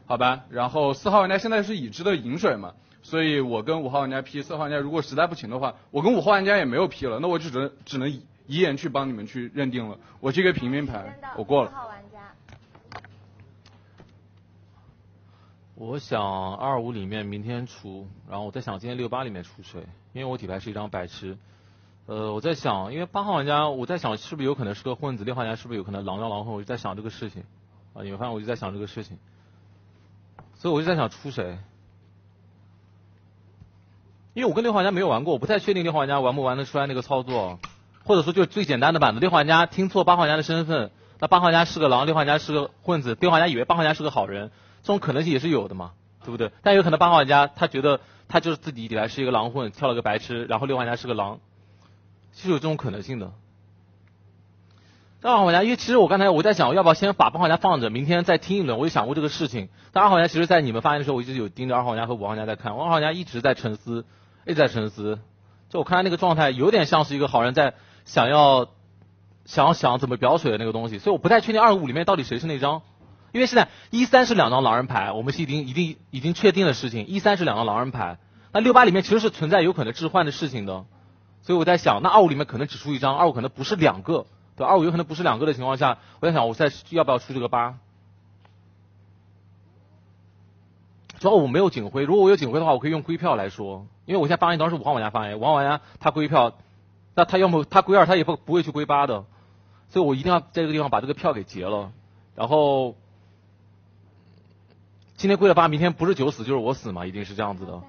好吧？然后四号玩家现在是已知的饮水嘛，所以我跟五号玩家 P，四号玩家如果实在不行的话，我跟五号玩家也没有 P 了，那我就只能只能遗言去帮你们去认定了，我这个平民牌我过了。号玩家，我想二五里面明天出，然后我在想今天六八里面出谁，因为我底牌是一张白痴。呃，我在想，因为八号玩家，我在想是不是有可能是个混子，六号玩家是不是有可能狼妖狼混，我就在想这个事情。啊，你们发现我就在想这个事情，所以我就在想出谁。因为我跟六号玩家没有玩过，我不太确定六号玩家玩不玩得出来那个操作，或者说就最简单的版的，六号玩家听错八号玩家的身份，那八号玩家是个狼，六号玩家是个混子，六号玩家以为八号玩家是个好人，这种可能性也是有的嘛，对不对？但有可能八号玩家他觉得他就是自己底来是一个狼混，跳了个白痴，然后六号玩家是个狼，是有这种可能性的。二号玩家，因为其实我刚才我在想，要不要先把八号玩家放着，明天再听一轮。我就想过这个事情。但二号玩家其实，在你们发言的时候，我一直有盯着二号玩家和五号玩家在看。二号玩家一直在沉思，一直在沉思。就我看他那个状态，有点像是一个好人在想要想要想怎么表水的那个东西。所以我不太确定二五里面到底谁是那张，因为现在一三是两张狼人牌，我们是已经已经已经确定的事情。一三是两张狼人牌，那六八里面其实是存在有可能置换的事情的。所以我在想，那二五里面可能只出一张，二五可能不是两个。对，二五有可能不是两个的情况下，我在想，我再要不要出这个八？主要我没有警徽，如果我有警徽的话，我可以用归票来说，因为我现在发言当时是五号玩家发言，五号玩家他归票，那他要么他归二，他也不不会去归八的，所以我一定要在这个地方把这个票给结了，然后今天归了八，明天不是九死就是我死嘛，一定是这样子的。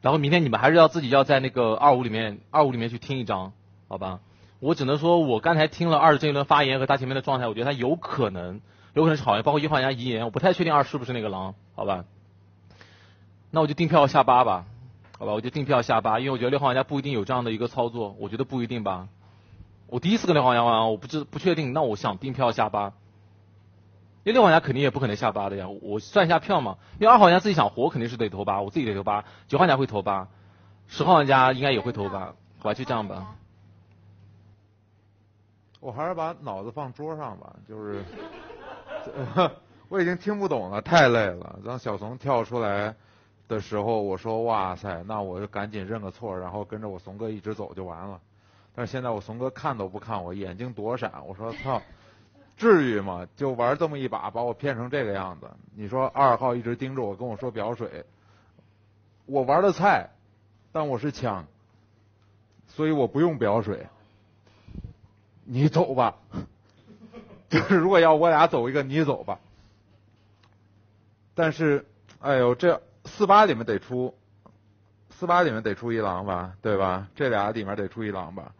然后明天你们还是要自己要在那个二五里面二五里面去听一张，好吧？我只能说，我刚才听了二这一轮发言和他前面的状态，我觉得他有可能，有可能是好人，包括一号玩家遗言，我不太确定二是不是那个狼，好吧？那我就定票下八吧，好吧？我就定票下八，因为我觉得六号玩家不一定有这样的一个操作，我觉得不一定吧。我第一次跟六号玩家玩，我不知不确定，那我想定票下八，因为六号玩家肯定也不可能下八的呀，我算一下票嘛，因为二号玩家自己想活，肯定是得投八，我自己得投八，九号玩家会投八，十号玩家应该也会投八，好吧？就这样吧。我还是把脑子放桌上吧，就是，我已经听不懂了，太累了。当小怂跳出来的时候，我说哇塞，那我就赶紧认个错，然后跟着我怂哥一直走就完了。但是现在我怂哥看都不看我，眼睛躲闪，我说操，至于吗？就玩这么一把，把我骗成这个样子。你说二号一直盯着我跟我说表水，我玩的菜，但我是枪，所以我不用表水。你走吧，就是如果要我俩走一个，你走吧。但是，哎呦，这四八里面得出，四八里面得出一狼吧，对吧？这俩里面得出一狼吧。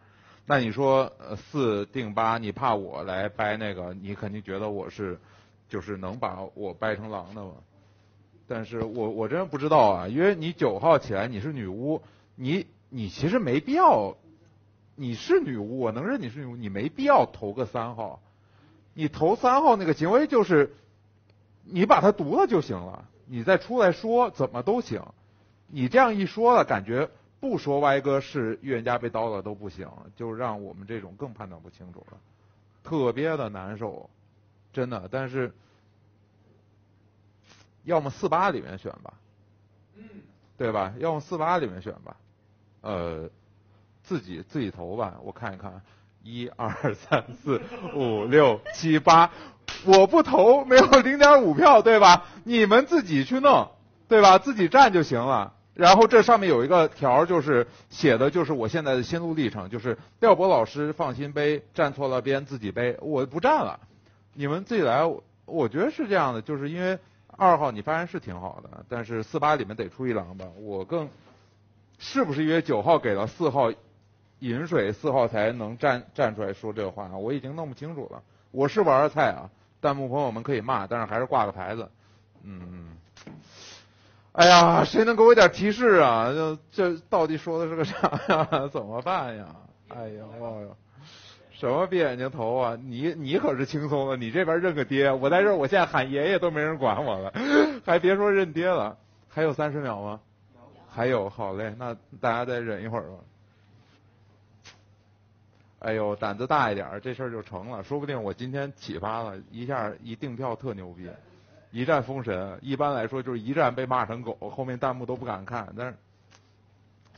那你说四定八，你怕我来掰那个？你肯定觉得我是，就是能把我掰成狼的嘛？但是我我真不知道啊，因为你九号起来你是女巫，你。你其实没必要，你是女巫，我能认你是女巫，你没必要投个三号，你投三号那个行为就是，你把它读了就行了，你再出来说怎么都行，你这样一说了，感觉不说歪哥是预言家被刀了都不行，就让我们这种更判断不清楚了，特别的难受，真的，但是。要么四八里面选吧，对吧？要么四八里面选吧，呃，自己自己投吧，我看一看，一二三四五六七八，我不投，没有零点五票，对吧？你们自己去弄，对吧？自己站就行了。然后这上面有一个条，就是写的就是我现在的心路历程，就是廖博老师放心背，站错了边自己背，我不站了，你们自己来。我觉得是这样的，就是因为。二号你发言是挺好的，但是四八里面得出一狼吧。我更是不是因为九号给了四号饮水，四号才能站站出来说这话？我已经弄不清楚了。我是玩的菜啊，弹幕朋友们可以骂，但是还是挂个牌子。嗯，哎呀，谁能给我一点提示啊？这这到底说的是个啥呀？怎么办呀？哎呦呦！什么闭眼睛头啊！你你可是轻松了，你这边认个爹，我在这儿，我现在喊爷爷都没人管我了，还别说认爹了。还有三十秒吗？还有，好嘞，那大家再忍一会儿吧。哎呦，胆子大一点，这事儿就成了，说不定我今天启发了一下，一订票特牛逼，一战封神。一般来说就是一战被骂成狗，后面弹幕都不敢看，但是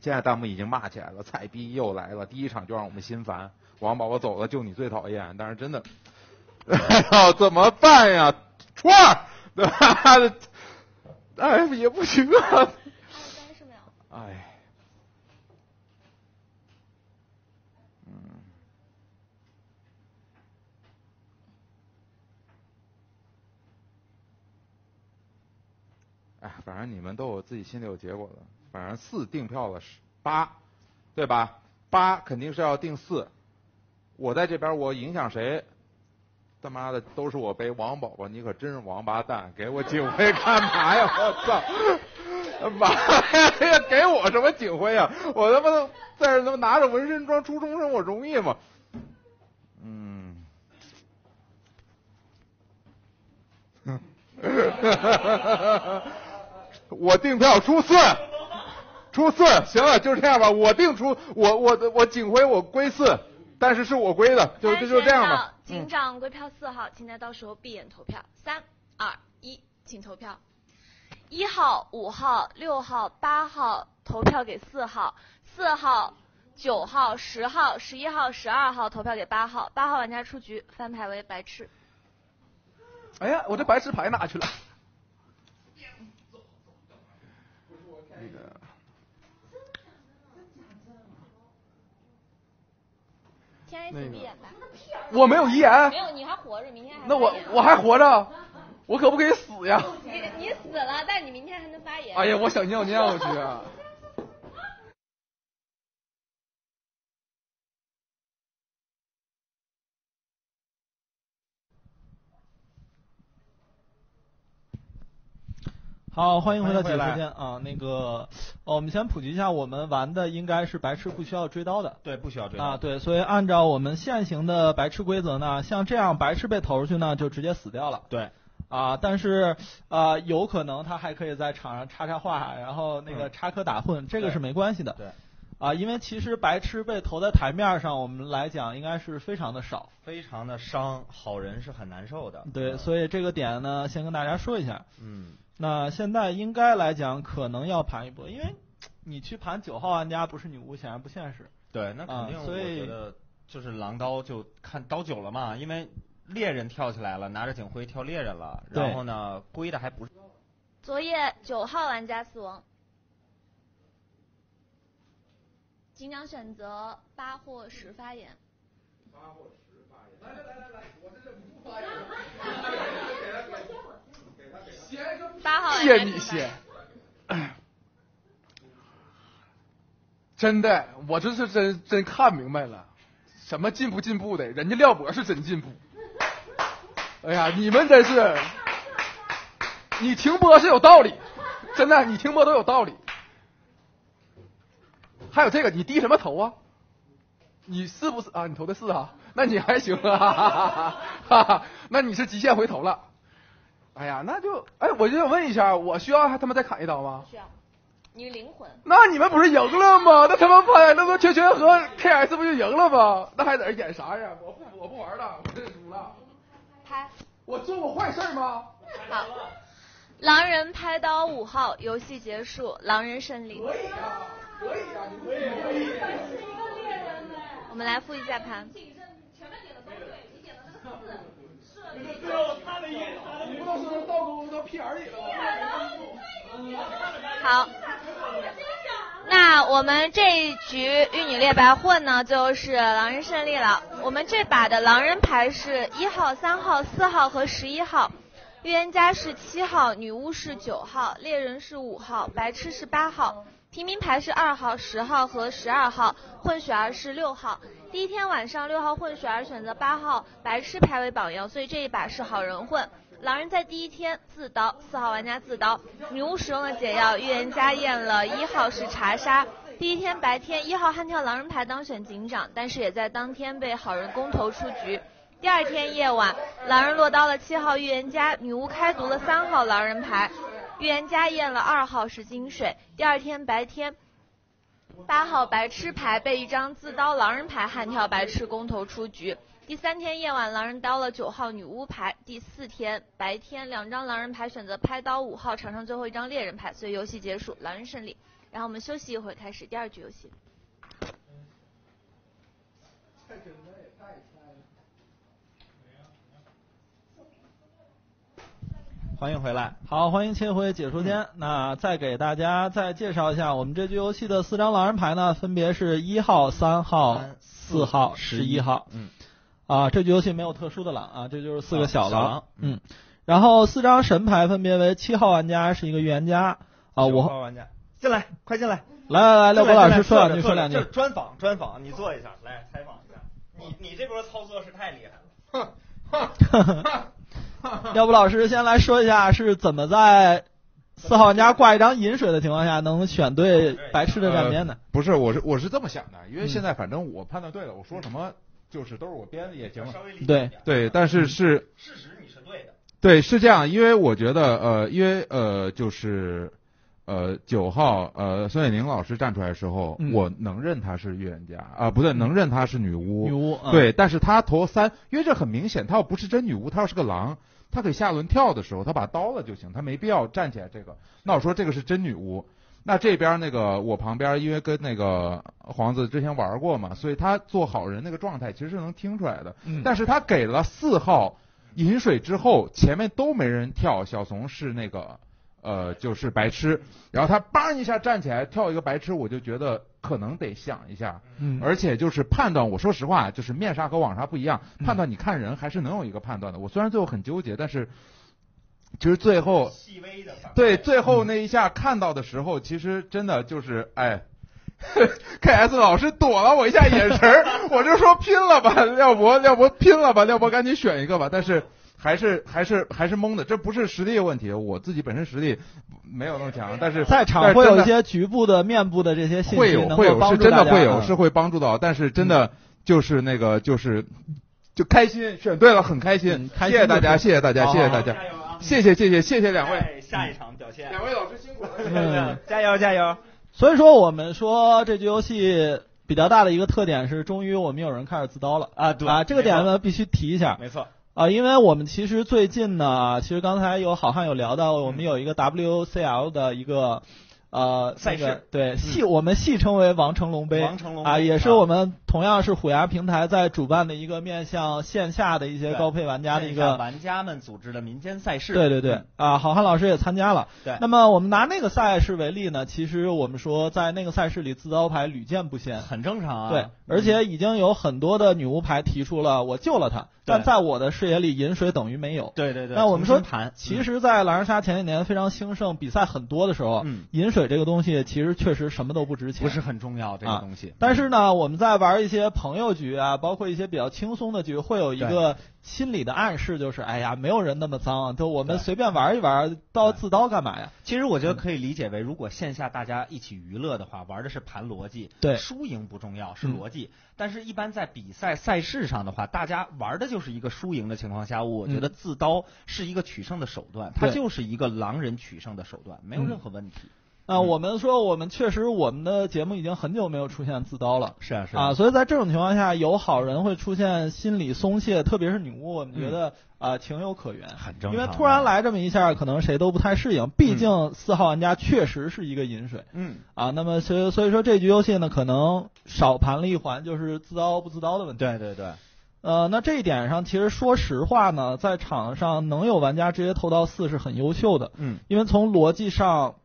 现在弹幕已经骂起来了，菜逼又来了，第一场就让我们心烦。王宝宝走了，就你最讨厌。但是真的，哎呦，怎么办呀？串儿，对吧？哎，也不行啊。三十秒。哎，哎，反正你们都有自己心里有结果的。反正四订票了，是八，对吧？八肯定是要定四。我在这边，我影响谁？他妈的都是我背王宝宝，你可真是王八蛋！给我警徽干嘛呀？我操！妈呀！给我什么警徽呀？我他妈在这他妈拿着纹身装初中生，我容易吗？嗯。哈哈哈哈哈我订票出四，出四，行了，就这样吧。我定出，我我我警徽我归四。但是是我归的，就就就这样吧。警长归票四号，请在到时候闭眼投票。三二一，请投票。一号、五号、六号、八号投票给四号，四号、九号、十号、十一号、十二号投票给八号。八号玩家出局，翻牌为白痴。哎呀，我这白痴牌哪去了？那个。那个，我没有遗言。没有，你还活着，明天还。那我我还活着，我可不可以死呀？你你死了，但你明天还能发言。哎呀，我想尿尿去。好，欢迎回到解回说间啊。那个、哦，我们先普及一下，我们玩的应该是白痴不需要追刀的。对，不需要追刀啊。对，所以按照我们现行的白痴规则呢，像这样白痴被投出去呢，就直接死掉了。对。啊，但是啊，有可能他还可以在场上插插话，然后那个插科打诨，嗯、这个是没关系的。对。啊，因为其实白痴被投在台面上，我们来讲应该是非常的少，非常的伤，好人是很难受的。对，所以这个点呢，先跟大家说一下。嗯。那现在应该来讲，可能要盘一波，因为你去盘九号玩家不是女巫，显然不现实。对，那肯定。啊、所以我觉得就是狼刀就看刀九了嘛，因为猎人跳起来了，拿着警徽跳猎人了，然后呢，归的还不是。昨夜九号玩家死亡，警长选择八或十发言。八或十发言。来来来来来，我这忍不住发言。八号谢你先。真的，我这是真真看明白了，什么进步进步的，人家廖博是真进步。哎呀，你们真是，你停播是有道理，真的，你停播都有道理。还有这个，你低什么头啊？你是不是啊？你投的是啊？那你还行啊，哈哈哈！那你是极限回头了。哎呀，那就哎，我就想问一下，我需要还他妈再砍一刀吗？需要。你灵魂。那你们不是赢了吗？那他妈拍，那不全全和 KS 不就赢了吗？那还在这演啥呀？我不我不玩了，我认输了。拍。我做过坏事吗？好。狼人拍刀五号，游戏结束，狼人胜利。可以啊，可以啊，你可以可以。我们来复一下盘。谨慎，前面点的都对，你点的那个四，是最后他的眼，倒钩到屁眼里了好，那我们这一局玉女猎白混呢，就是狼人胜利了。我们这把的狼人牌是一号、三号、四号和十一号，预言家是七号，女巫是九号，猎人是五号，白痴是八号，平民牌是二号、十号和十二号，混血儿是六号。第一天晚上，六号混血儿选择八号白痴牌为榜样，所以这一把是好人混。狼人在第一天自刀，四号玩家自刀，女巫使用了解药，预言家验了一号是查杀。第一天白天，一号悍跳狼人牌当选警长，但是也在当天被好人公投出局。第二天夜晚，狼人落刀了七号预言家，女巫开读了三号狼人牌，预言家验了二号是金水。第二天白天。八号白痴牌被一张自刀狼人牌悍跳白痴公投出局。第三天夜晚，狼人刀了九号女巫牌。第四天白天，两张狼人牌选择拍刀五号，场上最后一张猎人牌，所以游戏结束，狼人胜利。然后我们休息一会儿，开始第二局游戏。欢迎回来，好，欢迎切回解说间。那再给大家再介绍一下，我们这局游戏的四张狼人牌呢，分别是一号、三号、四号、十一号。嗯。啊，这局游戏没有特殊的狼啊，这就是四个小狼。嗯。然后四张神牌分别为七号玩家是一个预言家啊，五号玩家进来，快进来。来来来，廖博老师说两句，说两句。专访专访，你坐一下，来采访一下。你你这波操作是太厉害了。哼。要不老师先来说一下是怎么在四号玩家挂一张饮水的情况下能选对白痴的站边的？不是，我是我是这么想的，因为现在反正我判断对了，我说什么就是都是我编的也行了。对对，但是是事实你是对的。对，是这样，因为我觉得呃，因为呃就是。呃，九号，呃，孙伟宁老师站出来的时候，我能认她是预言家啊，不对，能认她是女巫。女巫，对，但是她投三，因为这很明显，她要不是真女巫，她要是个狼，他可以下轮跳的时候，他把刀了就行，他没必要站起来。这个，那我说这个是真女巫，那这边那个我旁边，因为跟那个皇子之前玩过嘛，所以他做好人那个状态其实是能听出来的。嗯。但是他给了四号饮水之后，前面都没人跳，小怂是那个。呃，就是白痴，然后他叭一下站起来跳一个白痴，我就觉得可能得想一下，嗯，而且就是判断，我说实话，就是面纱和网纱不一样，判断你看人还是能有一个判断的。我虽然最后很纠结，但是其实最后细微的对最后那一下看到的时候，其实真的就是哎，K S 老师躲了我一下眼神我就说拼了吧，廖博，廖博拼了吧，廖博赶紧选一个吧，但是。还是还是还是懵的，这不是实力问题，我自己本身实力没有那么强，但是在场会有一些局部的、面部的这些信息，会有会有是真的会有是会帮助到，但是真的就是那个就是就开心选对了，很开心，谢谢大家，谢谢大家，谢谢大家，谢谢谢谢谢谢两位，下一场表现，两位老师辛苦了，嗯，加油加油。所以说我们说这局游戏比较大的一个特点是，终于我们有人开始自刀了。啊，对啊，这个点呢必须提一下，没错。啊，因为我们其实最近呢，其实刚才有好汉有聊到，我们有一个 WCL 的一个呃赛事，对，戏我们戏称为王成龙杯，王成龙啊，也是我们同样是虎牙平台在主办的一个面向线下的一些高配玩家的一个玩家们组织的民间赛事。对对对，啊，好汉老师也参加了。对。那么我们拿那个赛事为例呢，其实我们说在那个赛事里自刀牌屡见不鲜，很正常啊。对，而且已经有很多的女巫牌提出了我救了他。但在我的视野里，饮水等于没有。对对对。那我们说，盘，其实，在狼人杀前几年非常兴盛、比赛很多的时候，嗯，饮水水这个东西其实确实什么都不值钱，不是很重要这个啊东西。但是呢，我们在玩一些朋友局啊，包括一些比较轻松的局，会有一个心理的暗示，就是哎呀，没有人那么脏，就我们随便玩一玩，刀自刀干嘛呀？其实我觉得可以理解为，如果线下大家一起娱乐的话，玩的是盘逻辑，对。输赢不重要，是嗯逻辑。但是，一般在比赛赛事上的话，大家玩的就是一个输赢的情况下，我觉得嗯。自刀是一个取胜的手段，它就是一个狼人取胜的手段，没有嗯。任何问题。啊，我们说我们确实我们的节目已经很久没有出现自刀了。是啊，是啊，所以在这种情况下，有好人会出现心理松懈，特别是女巫，我们觉得啊、情有可原，很正常。因为突然来这么一下，可能谁都不太适应。毕竟四号玩家确实是一个饮水，嗯啊，那么所以所以说这局游戏呢，可能少盘了一环，就是自刀不自刀的问题。对对对，呃，那这一点上，其实说实话呢，在场上能有玩家直接投到四是很优秀的，嗯，因为从逻辑上，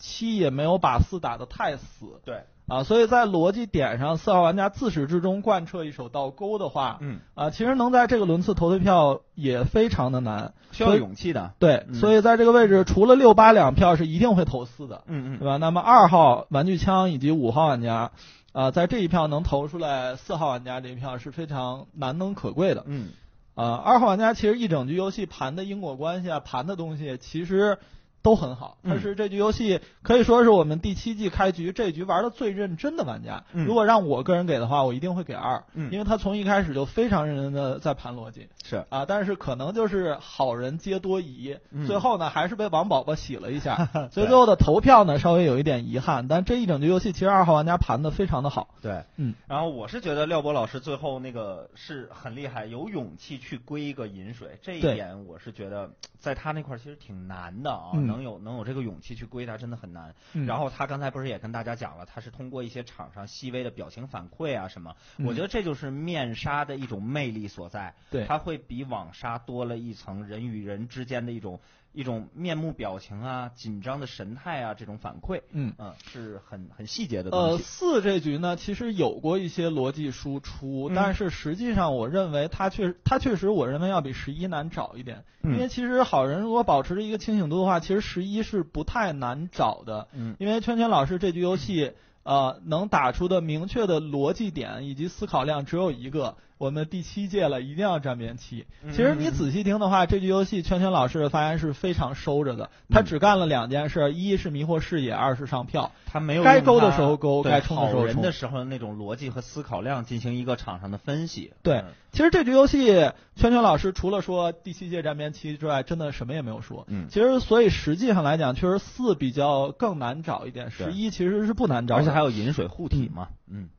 七也没有把四打得太死，对，啊，所以在逻辑点上，四号玩家自始至终贯彻一手倒钩的话，嗯，啊，其实能在这个轮次投对票也非常的难，需要勇气的。对，嗯。所以在这个位置，除了六八两票是一定会投四的，嗯嗯。对吧？那么二号玩具枪以及五号玩家，啊、在这一票能投出来四号玩家这一票是非常难能可贵的。嗯，啊、二号玩家其实一整局游戏盘的因果关系啊，盘的东西其实都很好。他嗯是这局游戏可以说是我们第七季开局这局玩的最认真的玩家。嗯如果让我个人给的话，我一定会给二，嗯因为他从一开始就非常认真的在盘逻辑。是啊，但是可能就是好人皆多疑，嗯最后呢还是被王宝宝洗了一下，所以最后的投票呢稍微有一点遗憾。但这一整局游戏其实二号玩家盘的非常的好。对，嗯，然后我是觉得廖博老师最后那个是很厉害，有勇气去归一个饮水，这一点我是觉得在他那块儿其实挺难的啊，嗯能有能有这个勇气去归他真的很难。嗯然后他刚才不是也跟大家讲了，他是通过一些场上细微的表情反馈啊什么，嗯我觉得这就是面纱的一种魅力所在，对它会比网纱多了一层人与人之间的一种。一种面目表情啊、紧张的神态啊，这种反馈，嗯。是很很细节的东呃，四这局呢，其实有过一些逻辑输出，嗯。但是实际上我认为它确它确实我认为要比十一难找一点，嗯。因为其实好人如果保持着一个清醒度的话，其实十一是不太难找的，嗯。因为圈圈老师这局游戏呃能打出的明确的逻辑点以及思考量只有一个。我们第七届了，一定要站边七。嗯其实你仔细听的话，这局游戏圈圈老师的发言是非常收着的。他只干了两件事：一是迷惑视野，二是上票。他没有该勾的时候勾，该冲的时候冲人的。时候那种逻辑和思考量进行一个场上的分析。对嗯，其实这局游戏，圈圈老师除了说第七届站边七之外，真的什么也没有说。嗯其实所以实际上来讲，确实四比较更难找一点，对十一其实是不难找。而且还有饮水护体嘛。嗯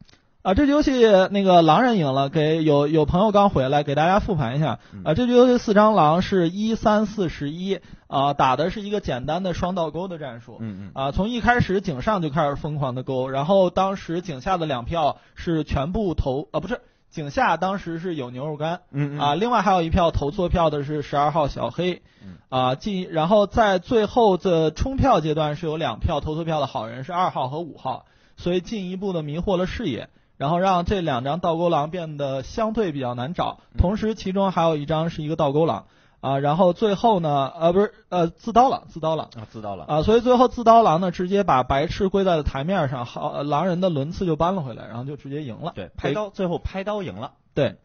啊，这局游戏那个狼人赢了，给有有朋友刚回来，给大家复盘一下。嗯啊，这局游戏四张狼是一三四十一啊，打的是一个简单的双倒钩的战术。嗯嗯啊，从一开始井上就开始疯狂的勾，然后当时井下的两票是全部投啊，不是井下当时是有牛肉干。嗯嗯啊，另外还有一票投错票的是十二号小黑。嗯啊，进然后在最后的冲票阶段是有两票投错票的好人是二号和五号，所以进一步的迷惑了视野。然后让这两张倒钩狼变得相对比较难找，同时其中还有一张是一个倒钩狼啊，然后最后呢，呃，不是呃自刀狼，自刀狼啊，自刀了。啊，所以最后自刀狼呢直接把白痴归在了台面上，好、呃狼人的轮次就扳了回来，然后就直接赢了。对，拍刀最后拍刀赢了。对，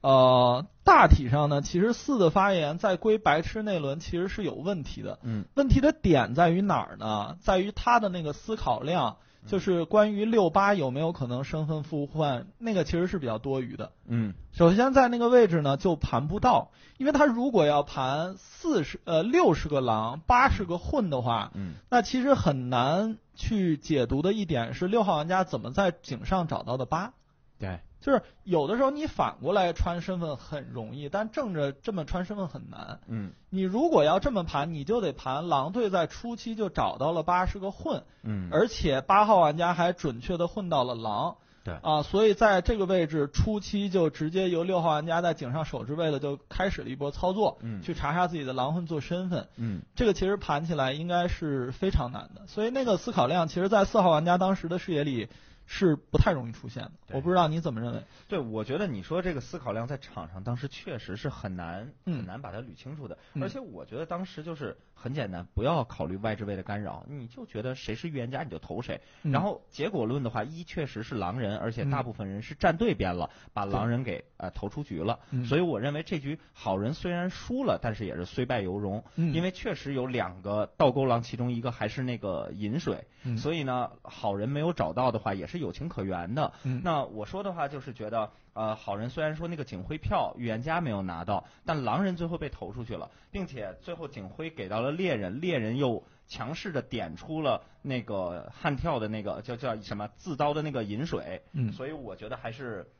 呃，大体上呢，其实四的发言在归白痴那轮其实是有问题的。嗯，问题的点在于哪儿呢？在于他的那个思考量，就是关于六八有没有可能身份互换，那个其实是比较多余的。嗯首先在那个位置呢就盘不到，因为他如果要盘四十呃六十个狼，八十个混的话，嗯那其实很难去解读的一点是六号玩家怎么在井上找到的八。对，就是有的时候你反过来穿身份很容易，但正着这么穿身份很难。嗯你如果要这么盘，你就得盘狼队在初期就找到了八十个混，嗯而且八号玩家还准确的混到了狼。对啊，所以在这个位置初期就直接由六号玩家在井上守之位了，就开始了一波操作，嗯去查查自己的狼混做身份。嗯这个其实盘起来应该是非常难的，所以那个思考量，其实，在四号玩家当时的视野里是不太容易出现的。我不知道你怎么认为？对，我觉得你说这个思考量在场上当时确实是很难、嗯很难把它捋清楚的，嗯而且我觉得当时就是很简单，不要考虑外置位的干扰，你就觉得谁是预言家你就投谁。嗯然后结果论的话，一确实是狼人，而且嗯大部分人是站对边了，把狼人给呃投出局了。嗯所以我认为这局好人虽然输了，但是也是虽败犹荣，嗯因为确实有两个倒钩狼，其中一个还是那个饮水，嗯所以呢，好人没有找到的话也是有情可原的。嗯那我说的话就是觉得，呃，好人虽然说那个警徽票预言家没有拿到，但狼人最后被投出去了，并且最后警徽给到了猎人，猎人又强势的点出了那个悍跳的那个叫叫什么自刀的那个饮水，嗯。所以我觉得还是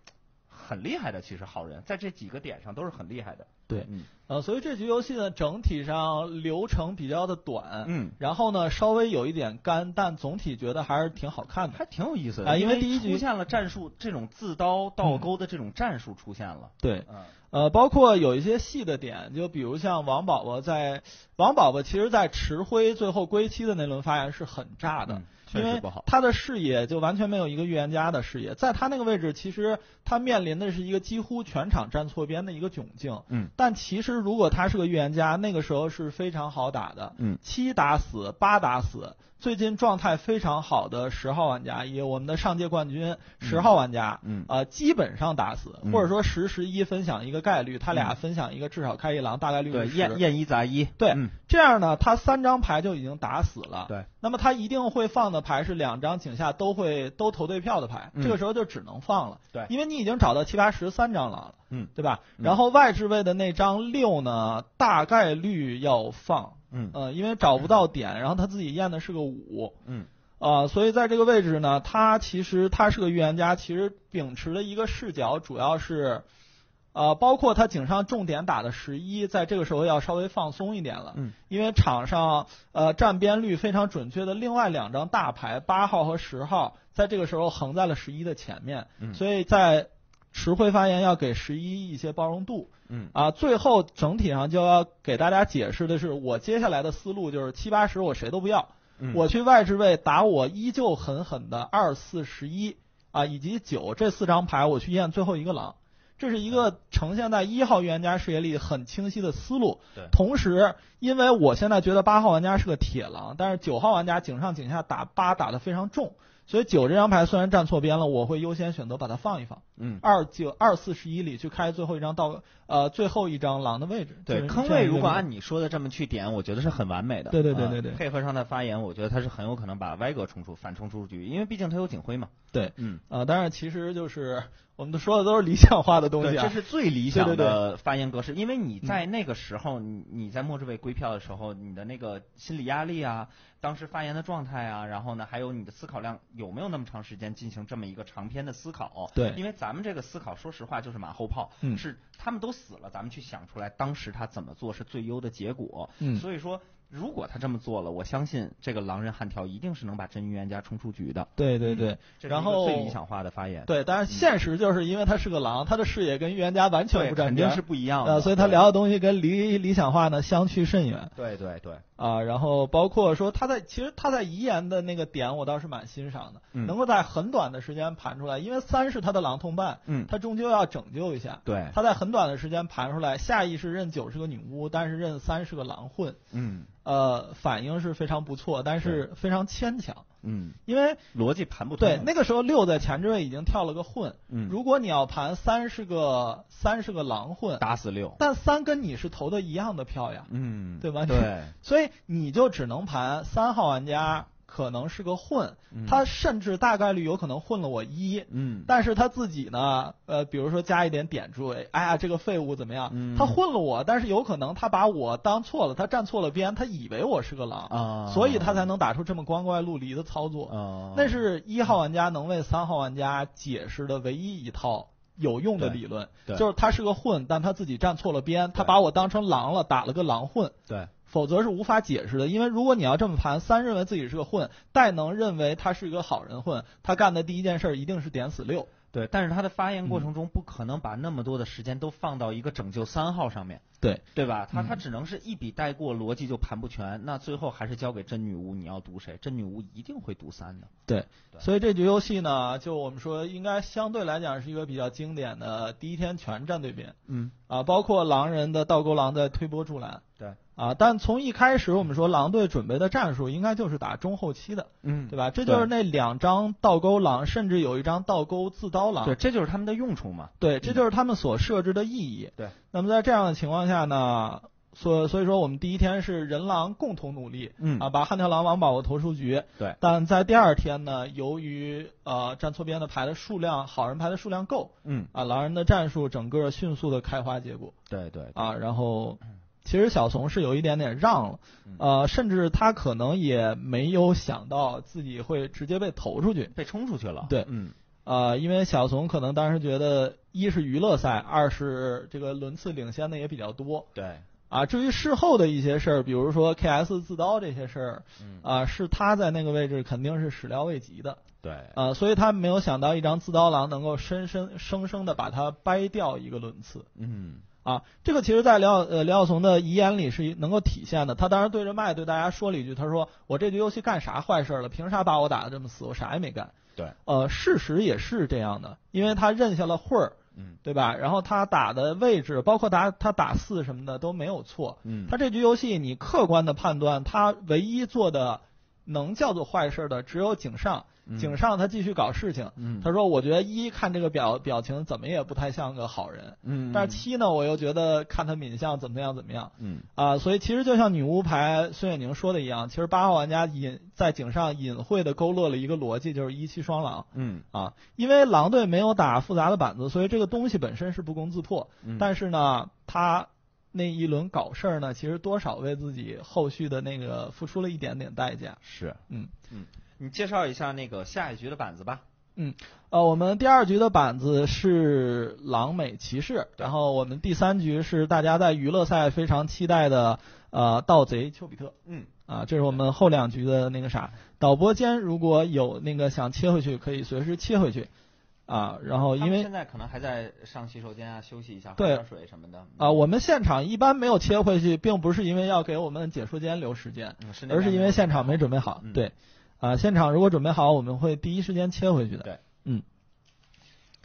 很厉害的。其实好人在这几个点上都是很厉害的。对。嗯，呃，所以这局游戏呢，整体上流程比较的短，嗯，然后呢稍微有一点干，但总体觉得还是挺好看的，还挺有意思的啊，因为第一局出现了战术这种自刀倒钩的这种战术出现了。对，嗯。呃，包括有一些细的点，就比如像王宝宝在王宝宝，其实在池辉最后归期的那轮发言是很炸的，因为实不好他的视野就完全没有一个预言家的视野，在他那个位置，其实他面临的是一个几乎全场站错边的一个窘境。嗯，但其实如果他是个预言家，那个时候是非常好打的。嗯，七打死，八打死。最近状态非常好的十号玩家，也我们的上届冠军十号玩家，嗯呃，基本上打死，嗯或者说十十一分享一个概率，他俩嗯分享一个至少开一狼，大概率对，是10验验一砸一。对，嗯这样呢，他三张牌就已经打死了。对，那么他一定会放的牌是两张井下都会都投对票的牌，嗯这个时候就只能放了。对因为你已经找到七八十三张狼了，嗯，对吧？嗯然后外置位的那张六呢，大概率要放。嗯呃，因为找不到点，然后他自己验的是个五。嗯。啊、所以在这个位置呢，他其实他是个预言家，其实秉持的一个视角主要是，呃，包括他井上重点打的十一，在这个时候要稍微放松一点了，嗯，因为场上呃站边率非常准确的另外两张大牌八号和十号，在这个时候横在了十一的前面，嗯所以在池会发言要给十一一些包容度，嗯啊，最后整体上就要给大家解释的是，我接下来的思路就是七八十我谁都不要，嗯我去外置位打我依旧狠狠的二四十一啊以及九这四张牌，我去验最后一个狼。这是一个呈现在一号预言家视野里很清晰的思路。对同时，因为我现在觉得八号玩家是个铁狼，但是九号玩家井上井下打八打得非常重，所以九这张牌虽然站错边了，我会优先选择把它放一放。嗯二九二四十一里去开最后一张到呃最后一张狼的位置。对，坑位如果按你说的这么去点，我觉得是很完美的。对对对啊对对配合上的发言，我觉得他是很有可能把歪哥冲出反冲出局，因为毕竟他有警徽嘛。对，嗯，啊、当然其实就是我们都说的都是理想化的东西这是最理想的发言格式，因为你在那个时候，你你在末置位归票的时候，你的那个心理压力啊，当时发言的状态啊，然后呢，还有你的思考量有没有那么长时间进行这么一个长篇的思考？对因为咱们这个思考，说实话就是马后炮，嗯是他们都死了，咱们去想出来当时他怎么做是最优的结果。嗯所以说。如果他这么做了，我相信这个狼人悍跳一定是能把真预言家冲出局的。对对对。嗯然后最理想化的发言。对，但是现实就是因为他是个狼，他的视野跟预言家完全对不沾边，肯定是不一样的呃，所以他聊的东西跟理理想化呢相去甚远。对对对，啊，然后包括说他在其实他在遗言的那个点，我倒是蛮欣赏的，嗯。能够在很短的时间盘出来，因为三是他的狼同伴，嗯。他终究要拯救一下，对。他在很短的时间盘出来，下意识认九是个女巫，但是认三是个狼混，嗯呃，反应是非常不错，但是非常牵强，嗯，因为逻辑盘不通。对，那个时候六在前置位已经跳了个混，嗯。如果你要盘三是个三是个狼混，打死六，但三跟你是投的一样的票呀，嗯，对吧？对，所以你就只能盘三号玩家可能是个混，嗯。他甚至大概率有可能混了我一，嗯。但是他自己呢，呃，比如说加一点点缀，哎呀，这个废物怎么样？嗯。他混了我，但是有可能他把我当错了，他站错了边，他以为我是个狼，啊。所以他才能打出这么光怪陆离的操作。啊。那是一号玩家能为三号玩家解释的唯一一套有用的理论，就是他是个混，但他自己站错了边，他把我当成狼了，打了个狼混。对，否则是无法解释的，因为如果你要这么盘，三认为自己是个混，戴能认为他是一个好人混，他干的第一件事儿一定是点死六。对，但是他的发言嗯过程中不可能把那么多的时间都放到一个拯救三号上面，对对吧？他嗯他只能是一笔带过，逻辑就盘不全，那最后还是交给真女巫，你要读谁？真女巫一定会读三的。对，所以这局游戏呢，就我们说应该相对来讲是一个比较经典的第一天全站对边。嗯啊，包括狼人的倒钩狼在推波助澜。对啊，但从一开始我们说狼队准备的战术应该就是打中后期的，嗯对吧？这就是那两张倒钩狼，甚至有一张倒钩自刀狼。对，这就是他们的用处嘛。对，这就是他们所设置的意义。对，那么在这样的情况下呢，所所以说我们第一天是人狼共同努力，嗯啊，把悍跳狼王宝宝投出局。对，但在第二天呢，由于呃站错边的牌的数量，好人牌的数量够，嗯啊，狼人的战术整个迅速的开花结果。对对啊，然后其实小怂是有一点点让了，嗯呃，甚至他可能也没有想到自己会直接被投出去，被冲出去了。对，嗯，呃，因为小怂可能当时觉得，一是娱乐赛，二是这个轮次领先的也比较多。对，啊，至于事后的一些事儿，比如说 KS 自刀这些事儿，嗯啊，是他在那个位置肯定是始料未及的。对，啊，所以他没有想到一张自刀狼能够深深生生的把他掰掉一个轮次。嗯啊，这个其实，在廖呃廖松的遗言里是能够体现的。他当时对着麦对大家说了一句：“他说我这局游戏干啥坏事了？凭啥把我打的这么死？我啥也没干。”对，呃，事实也是这样的，因为他认下了会儿，嗯，对吧？然后他打的位置，包括打他打四什么的都没有错。嗯他这局游戏你客观的判断，他唯一做的能叫做坏事的只有井上。嗯。井上他继续搞事情，嗯。他说：“我觉得一看这个表表情怎么也不太像个好人，嗯。但是七呢，我又觉得看他敏相怎么样怎么样，嗯。啊，所以其实就像女巫牌孙远宁说的一样，其实八号玩家隐在井上隐晦的勾勒了一个逻辑，就是一七双狼。嗯。啊，因为狼队没有打复杂的板子，所以这个东西本身是不攻自破，嗯。但是呢，他那一轮搞事儿呢，其实多少为自己后续的那个付出了一点点代价，是，嗯。嗯，你介绍一下那个下一局的板子吧。嗯，呃，我们第二局的板子是狼美骑士，然后我们第三局是大家在娱乐赛非常期待的呃盗贼丘比特。嗯，啊，这是我们后两局的那个啥，导播间如果有那个想切回去，可以随时切回去。啊，然后因为现在可能还在上洗手间啊，休息一下，喝对点水什么的。啊，我们现场一般没有切回去，并不是因为要给我们解说间留时间，嗯是而是因为现场没准备好。嗯对，啊，现场如果准备好，我们会第一时间切回去的。对，嗯。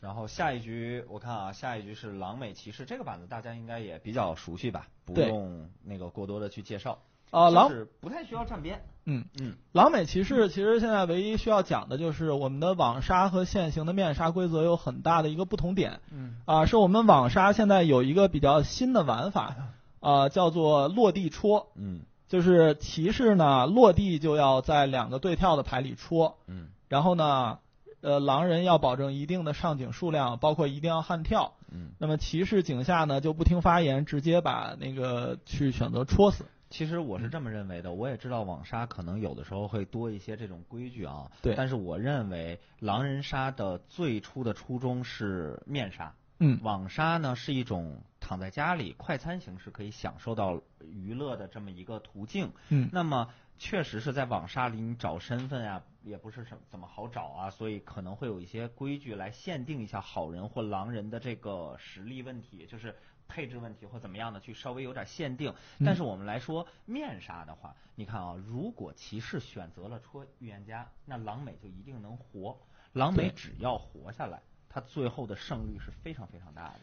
然后下一局我看啊，下一局是狼美骑士这个板子，大家应该也比较熟悉吧？不用那个过多的去介绍。啊狼就是不太需要站边。嗯嗯，狼美骑士其实现在唯一需要讲的就是我们的网杀和现行的面杀规则有很大的一个不同点。嗯啊，是我们网杀现在有一个比较新的玩法，啊，叫做落地戳。嗯就是骑士呢落地就要在两个对跳的牌里戳，嗯然后呢，呃，狼人要保证一定的上井数量，包括一定要悍跳。嗯，那么骑士井下呢就不听发言，直接把那个去选择戳死。其实我是这么认为的，我也知道网杀可能有的时候会多一些这种规矩啊。对但是我认为狼人杀的最初的初衷是面杀。嗯网杀呢是一种躺在家里快餐形式可以享受到娱乐的这么一个途径。嗯那么确实是在网杀里你找身份啊，也不是什怎么好找啊，所以可能会有一些规矩来限定一下好人或狼人的这个实力问题，就是配置问题或怎么样的，去稍微有点限定。嗯但是我们来说面杀的话，你看啊，如果骑士选择了戳预言家，那狼美就一定能活。狼美只要活下来，他最后的胜率是非常非常大的。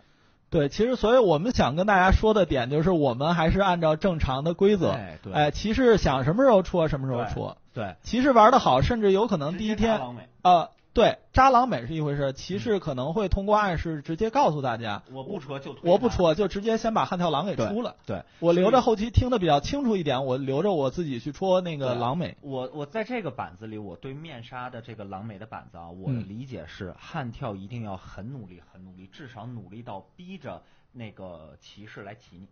对，其实所以我们想跟大家说的点就是，我们还是按照正常的规则，哎对。哎，骑士想什么时候出什么时候出，对，骑士玩的好，甚至有可能第一天呃，对，扎狼美是一回事，骑士可能会通过暗示直接告诉大家，我不戳就我不戳就直接先把悍跳狼给出了，对，我留着后期听的比较清楚一点，我留着我自己去戳那个狼美，我我在这个板子里，我对面纱的这个狼美的板子啊，我的嗯。理解是悍跳一定要很努力，很努力，至少努力到逼着那个骑士来骑你。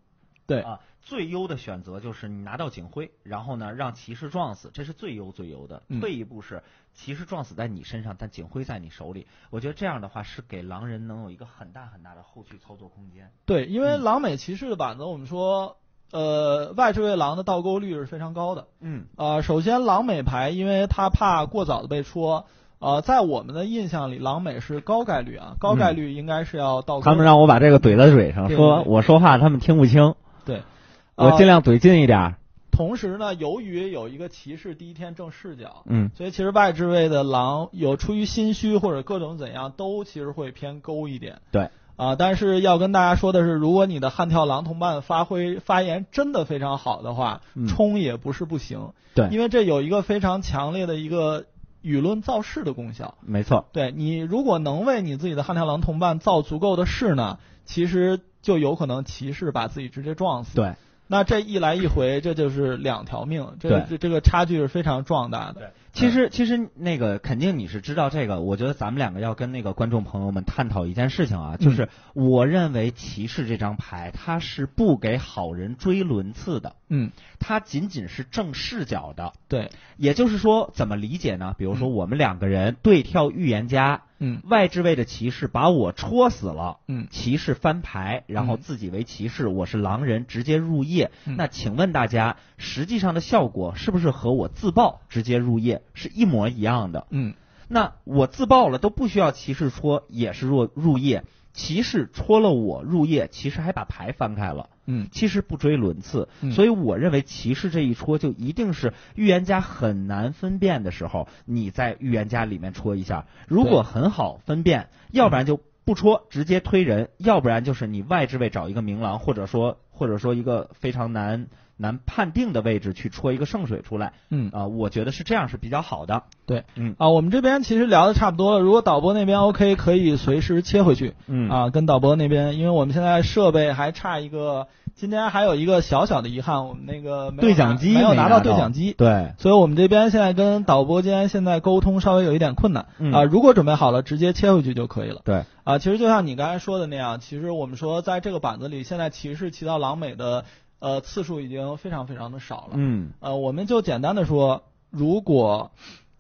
对啊，最优的选择就是你拿到警徽，然后呢让骑士撞死，这是最优最优的。嗯退一步是骑士撞死在你身上，但警徽在你手里。我觉得这样的话是给狼人能有一个很大很大的后续操作空间。对，因嗯为狼美骑士的板子，我们说，呃，外置位狼的倒钩率是非常高的。嗯呃，首先狼美牌，因为他怕过早的被戳，呃，在我们的印象里，狼美是高概率啊，高概率应该是要倒钩。他们让我把这个怼在嘴上，说我说话他们听不清，对，我尽量怼近一点儿。同时呢，由于有一个骑士第一天正视角，嗯所以其实外置位的狼有出于心虚或者各种怎样，都其实会偏勾一点。对，啊，但是要跟大家说的是，如果你的悍跳狼同伴发挥发言真的非常好的话，嗯冲也不是不行。对因为这有一个非常强烈的一个舆论造势的功效。没错，对你如果能为你自己的悍跳狼同伴造足够的势呢，其实就有可能骑士把自己直接撞死。对，那这一来一回，这就是两条命，这对这这个差距是非常壮大的。其实其实那个肯定你是知道这个，我觉得咱们两个要跟那个观众朋友们探讨一件事情啊，就是我认为骑士这张牌它是不给好人追轮次的，嗯，它仅仅是正视角的。对，也就是说怎么理解呢？比如说我们两个人对跳预言家，嗯，外置位的骑士把我戳死了，嗯，骑士翻牌，然后嗯自己为骑士，我是狼人，直接入夜。嗯那请问大家，实际上的效果是不是和我自爆直接入夜是一模一样的？嗯，那我自爆了都不需要骑士戳，也是入入夜。骑士戳了我入夜，骑士还把牌翻开了。嗯，其实不追轮次，嗯所以我认为骑士这一戳就一定是预言家很难分辨的时候，你在预言家里面戳一下。如果很好分辨，要不然就不戳，直接推人；要不然就是你外置位找一个明狼，或者说或者说一个非常难难判定的位置去戳一个圣水出来。嗯啊、我觉得是这样是比较好的。对，嗯啊，我们这边其实聊的差不多了。如果导播那边 OK，可以随时切回去。嗯啊，跟导播那边，因为我们现在设备还差一个，今天还有一个小小的遗憾，我们那个对讲机没有拿到没拿到对讲机。对，所以我们这边现在跟导播间现在沟通稍微有一点困难。嗯啊，如果准备好了，直接切回去就可以了。对，啊，其实就像你刚才说的那样，其实我们说在这个板子里，现在骑士骑到狼美的呃次数已经非常非常的少了。嗯呃，我们就简单的说，如果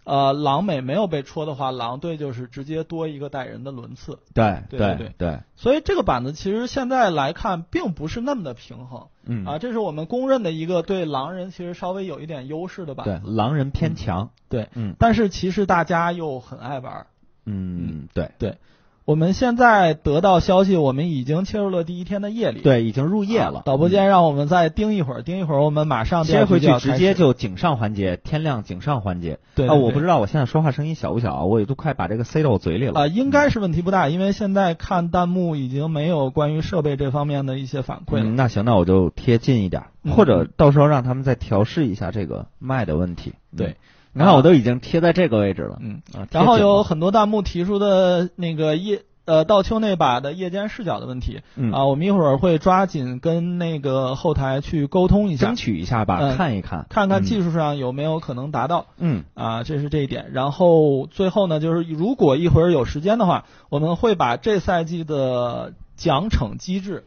呃狼美没有被戳的话，狼队就是直接多一个带人的轮次。对对对对对，所以这个板子其实现在来看并不是那么的平衡。嗯啊，这是我们公认的一个对狼人其实稍微有一点优势的板对。，狼人偏强。对，嗯但是其实大家又很爱玩。嗯，对对，我们现在得到消息，我们已经切入了第一天的夜里。对，已经入夜了。啊导播间让我们再盯一会儿，盯一会儿，我们马上切回去直接就井上环节，天亮井上环节。啊，对对对我不知道我现在说话声音小不小，我也都快把这个塞到我嘴里了。啊、应该是问题不大，因为现在看弹幕已经没有关于设备这方面的一些反馈了。嗯，那行，那我就贴近一点，嗯或者到时候让他们再调试一下这个麦的问题。对嗯，你看我都已经贴在这个位置了。嗯。啊，然后有很多弹幕提出的那个夜呃倒秋那把的夜间视角的问题，嗯。啊，我们一会儿会抓紧跟那个后台去沟通一下，争取一下吧，嗯。看一看，看看嗯。技术上有没有可能达到。嗯。啊，这是这一点。然后最后呢，就是如果一会儿有时间的话，我们会把这赛季的奖惩机制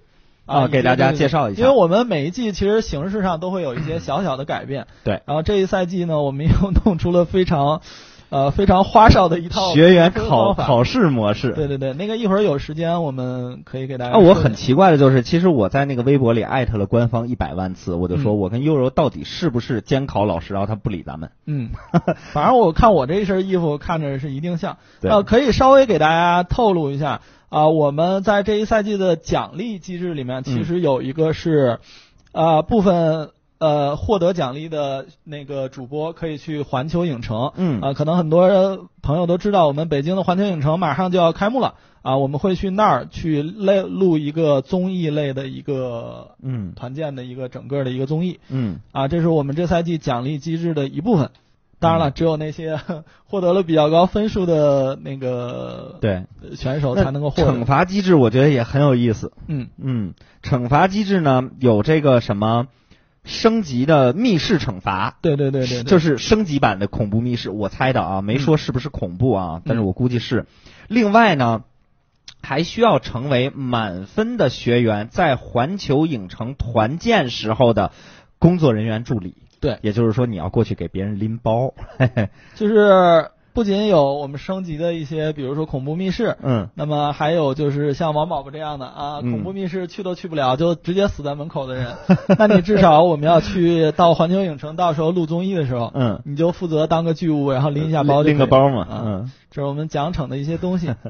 啊给大家介绍一下因为我们每一季其实形式上都会有一些小小的改变。对，然后这一赛季呢，我们又弄出了非常 呃非常花哨的一套学员考考试模式。对对对，那个一会儿有时间我们可以给大家啊，我很奇怪的就是，其实我在那个微博里艾特了官方一百万次，我就说嗯我跟优柔到底是不是监考老师，然后他不理咱们。嗯，反正我看我这一身衣服看着是一定像。对呃，可以稍微给大家透露一下啊、我们在这一赛季的奖励机制里面，其实有一个是，呃，部分呃获得奖励的那个主播可以去环球影城。嗯啊、可能很多朋友都知道，我们北京的环球影城马上就要开幕了啊、我们会去那儿去类录一个综艺类的一个嗯团建的一个整个的一个综艺。嗯啊，这是我们这赛季奖励机制的一部分。当然了，只有那些 获得了比较高分数的那个对选手才能够获得惩罚机制，我觉得也很有意思。嗯嗯，惩罚机制呢有这个什么升级的密室惩罚。对对对对对，就是升级版的恐怖密室，我猜的啊，没说是不是恐怖啊，但是我估计是。另外呢，还需要成为满分的学员在环球影城团建时候的工作人员助理。对，也就是说你要过去给别人拎包。嘿 嘿就是不仅有我们升级的一些，比如说恐怖密室，嗯，那么还有就是像王宝宝这样的啊，嗯。恐怖密室去都去不了，就直接死在门口的人，那你至少我们要去到环球影城，到时候录综艺的时候，嗯，你就负责当个剧务，然后拎一下包就拎个包嘛，啊嗯，这是我们奖惩的一些东西。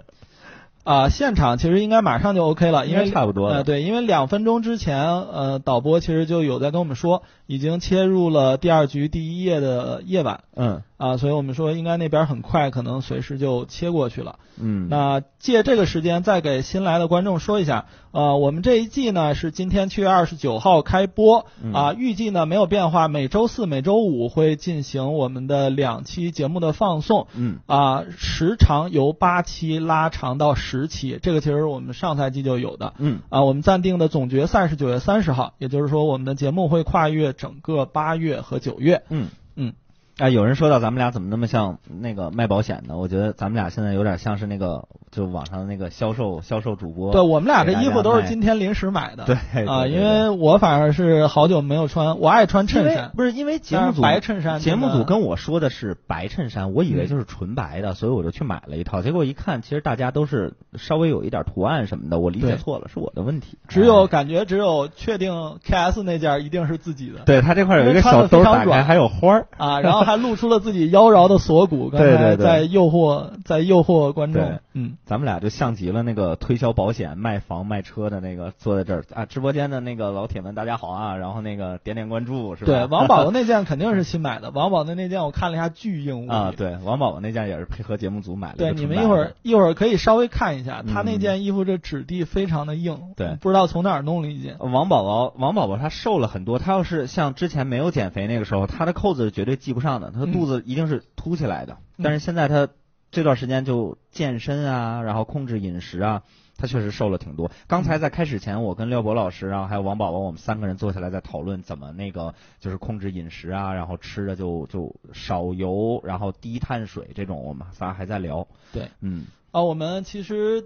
啊，现场其实应该马上就 OK 了，因为差不多了。呃，对，因为两分钟之前，呃，导播其实就有在跟我们说，已经切入了第二局第一页的夜晚。嗯。啊，所以我们说应该那边很快，可能随时就切过去了。嗯，那借这个时间再给新来的观众说一下，呃，我们这一季呢是今天七月二十九号开播。嗯。啊，预计呢没有变化，每周四、每周五会进行我们的两期节目的放送。嗯。啊，时长由八期拉长到十期，这个其实我们上赛季就有的。嗯。啊，我们暂定的总决赛是九月三十号，也就是说我们的节目会跨越整个八月和九月。嗯嗯。啊，有人说到咱们俩怎么那么像那个卖保险的？我觉得咱们俩现在有点像是那个就网上的那个销售销售主播。对我们俩这衣服都是今天天临时买的。对对啊，对因为我反而是好久没有穿，我爱穿衬衫。不是因为节目组白衬衫节目组跟我说的是白衬衫，我以为嗯就是纯白的，所以我就去买了一套。结果一看，其实大家都是稍微有一点图案什么的，我理解错了，是我的问题。只有感觉只有确定 KS 那件一定是自己的。对他这块有一个小兜打开还有花儿啊，然后还露出了自己妖娆的锁骨，刚才在诱惑在诱惑观众。，嗯，咱们俩就像极了那个推销保险、卖房、卖车的那个坐在这儿啊，直播间的那个老铁们，大家好啊！然后那个点点关注是吧？对，王宝的那件肯定是 新买的，王宝的那件我看了一下巨硬无。啊，对，王宝宝那件也是配合节目组买的。对，你们一会儿一会儿可以稍微看一下，他那嗯件衣服这质地非常的硬，对不知道从哪儿弄了一件。王宝宝，王宝宝他瘦了很多。他要是像之前没有减肥那个时候，他的扣子是绝对系不上的，他肚子一定是凸起来的。嗯但是现在他这段时间就健身啊，然后控制饮食啊，他确实瘦了挺多。刚才在开始前，我跟廖博老师，然后还有王宝宝，我们三个人坐下来在讨论怎么那个就是控制饮食啊，然后吃的就就少油，然后低碳水这种，我们仨还在聊。对，嗯啊，我们其实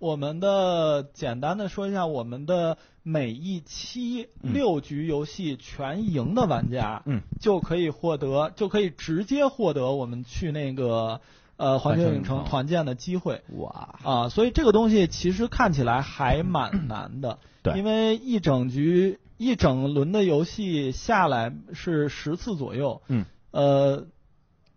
我们的简单的说一下，我们的每一期嗯。六局游戏全赢的玩家，嗯，就可以获得，就可以直接获得我们去那个呃环球影城。环球影城团建的机会。哇。啊，所以这个东西其实看起来还蛮难的，对。因为一整局一整轮的游戏下来是十次左右，嗯，呃。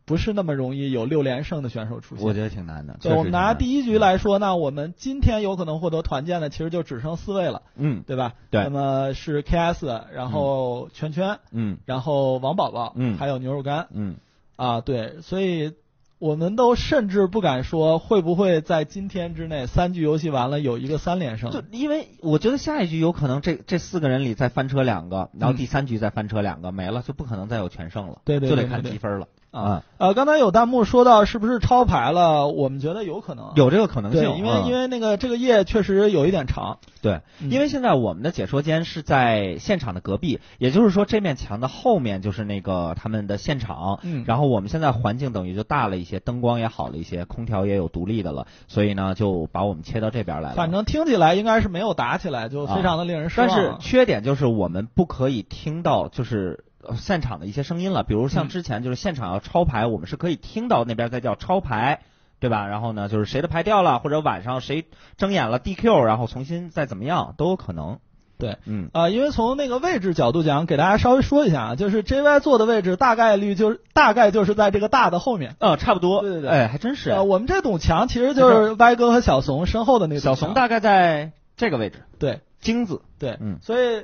不是那么容易有六连胜的选手出现，我觉得挺难的。对，我们拿第一局来说那，我们今天有可能获得团建的，其实就只剩四位了，嗯对吧？对。那么是 KS，然后圈圈，嗯。然后王宝宝，嗯。还有牛肉干，嗯。啊，对，所以我们都甚至不敢说会不会在今天之内三局游戏完了有一个三连胜。就因为我觉得下一局有可能这这四个人里再翻车两个，然后第三局再翻车两个，没了，就不可能再有全胜了，对对就得看积分了啊。呃，刚才有弹幕说到是不是超牌了？我们觉得有可能啊，有这个可能性，因为、嗯因为那个这个夜确实有一点长。对，嗯因为现在我们的解说间是在现场的隔壁，也就是说这面墙的后面就是那个他们的现场，嗯然后我们现在环境等于就大了一些，灯光也好了一些，空调也有独立的了，所以呢就把我们切到这边来了。反正听起来应该是没有打起来，就非常的令人失望但啊。是缺点就是我们不可以听到就是。呃现场的一些声音了，比如像嗯之前就是现场要抄牌，我们是可以听到那边在叫抄牌，对吧？然后呢，就是谁的牌掉了，或者晚上谁睁眼了 DQ，然后重新再怎么样都有可能。对，嗯，啊、因为从那个位置角度讲，给大家稍微说一下啊，就是 JY 坐的位置大概率就是大概就是在这个大的后面。嗯，差不多。对对对，哎，还真是。呃，我们这堵墙其实就是歪哥和小怂身后的那堵墙。小怂大概在这个位置。对，金子。对，嗯，所以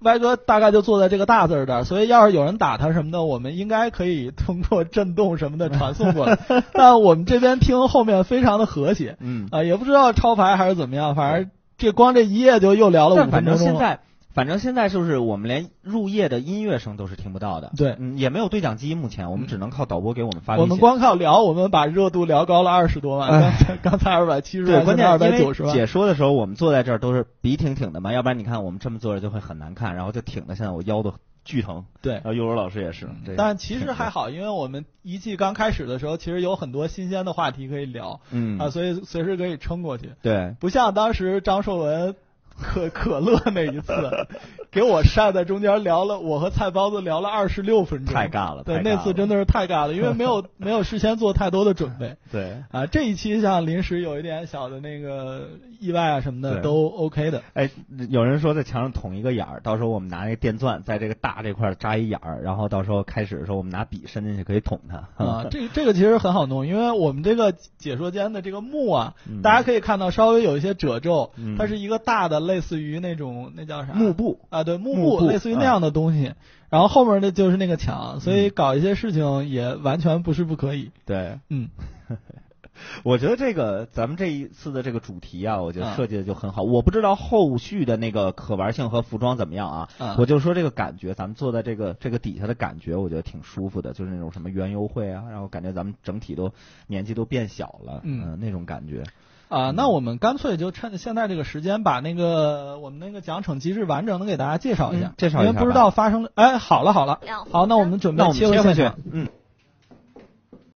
歪哥大概就坐在这个大字儿这儿，所以要是有人打他什么的，我们应该可以通过震动什么的传送过来。但我们这边听后面非常的和谐，嗯啊、也不知道抄牌还是怎么样，反正这光这一页就又聊了五分钟钟了。正现在，反正现在就是我们连入夜的音乐声都是听不到的。对嗯，也没有对讲机，目前我们只能靠导播给我们发。我们光靠聊，我们把热度聊高了二十多万，刚才刚才二百七十对，万，关键二百九十万。解说的时候，我们坐在这儿都是笔挺挺的嘛，要不然你看我们这么坐着就会很难看，然后就挺的，现在我腰都巨疼。对然后幼儿老师也是。这但其实还好，因为我们一季刚开始的时候，其实有很多新鲜的话题可以聊，嗯啊，所以随时可以撑过去。对，不像当时张硕文可可乐那一次，给我晒在中间聊了，我和菜包子聊了二十六分钟，太尬了对，那次真的是太尬了，因为没有 没有事先做太多的准备。对。啊，这一期像临时有一点小的那个意外啊什么的都 OK 的。哎，有人说在墙上捅一个眼儿，到时候我们拿那个电钻在这个大这块儿扎一眼儿，然后到时候开始的时候我们拿笔伸进去可以捅它。啊，这个这个其实很好弄，因为我们这个解说间的这个幕啊，嗯大家可以看到稍微有一些褶皱，嗯它是一个大的，类似于那种那叫啥？幕布。啊啊，对幕幕布类似于那样的东西，然后后面的就是那个墙，所以搞一些事情也完全不是不可以。对，嗯，我觉得这个咱们这一次的这个主题啊，我觉得啊设计的就很好。我不知道后续的那个可玩性和服装怎么样啊，啊。我就说这个感觉，咱们坐在这个这个底下的感觉，我觉得挺舒服的，就是那种什么园游会啊，然后感觉咱们整体都年纪都变小了，嗯。呃那种感觉。啊，那我们干脆就趁着现在这个时间，把那个我们那个奖惩机制完整的给大家介绍一下嗯，介绍一下因为不知道发生了，哎，好了好了，好，那我们准备那我们切回去嗯。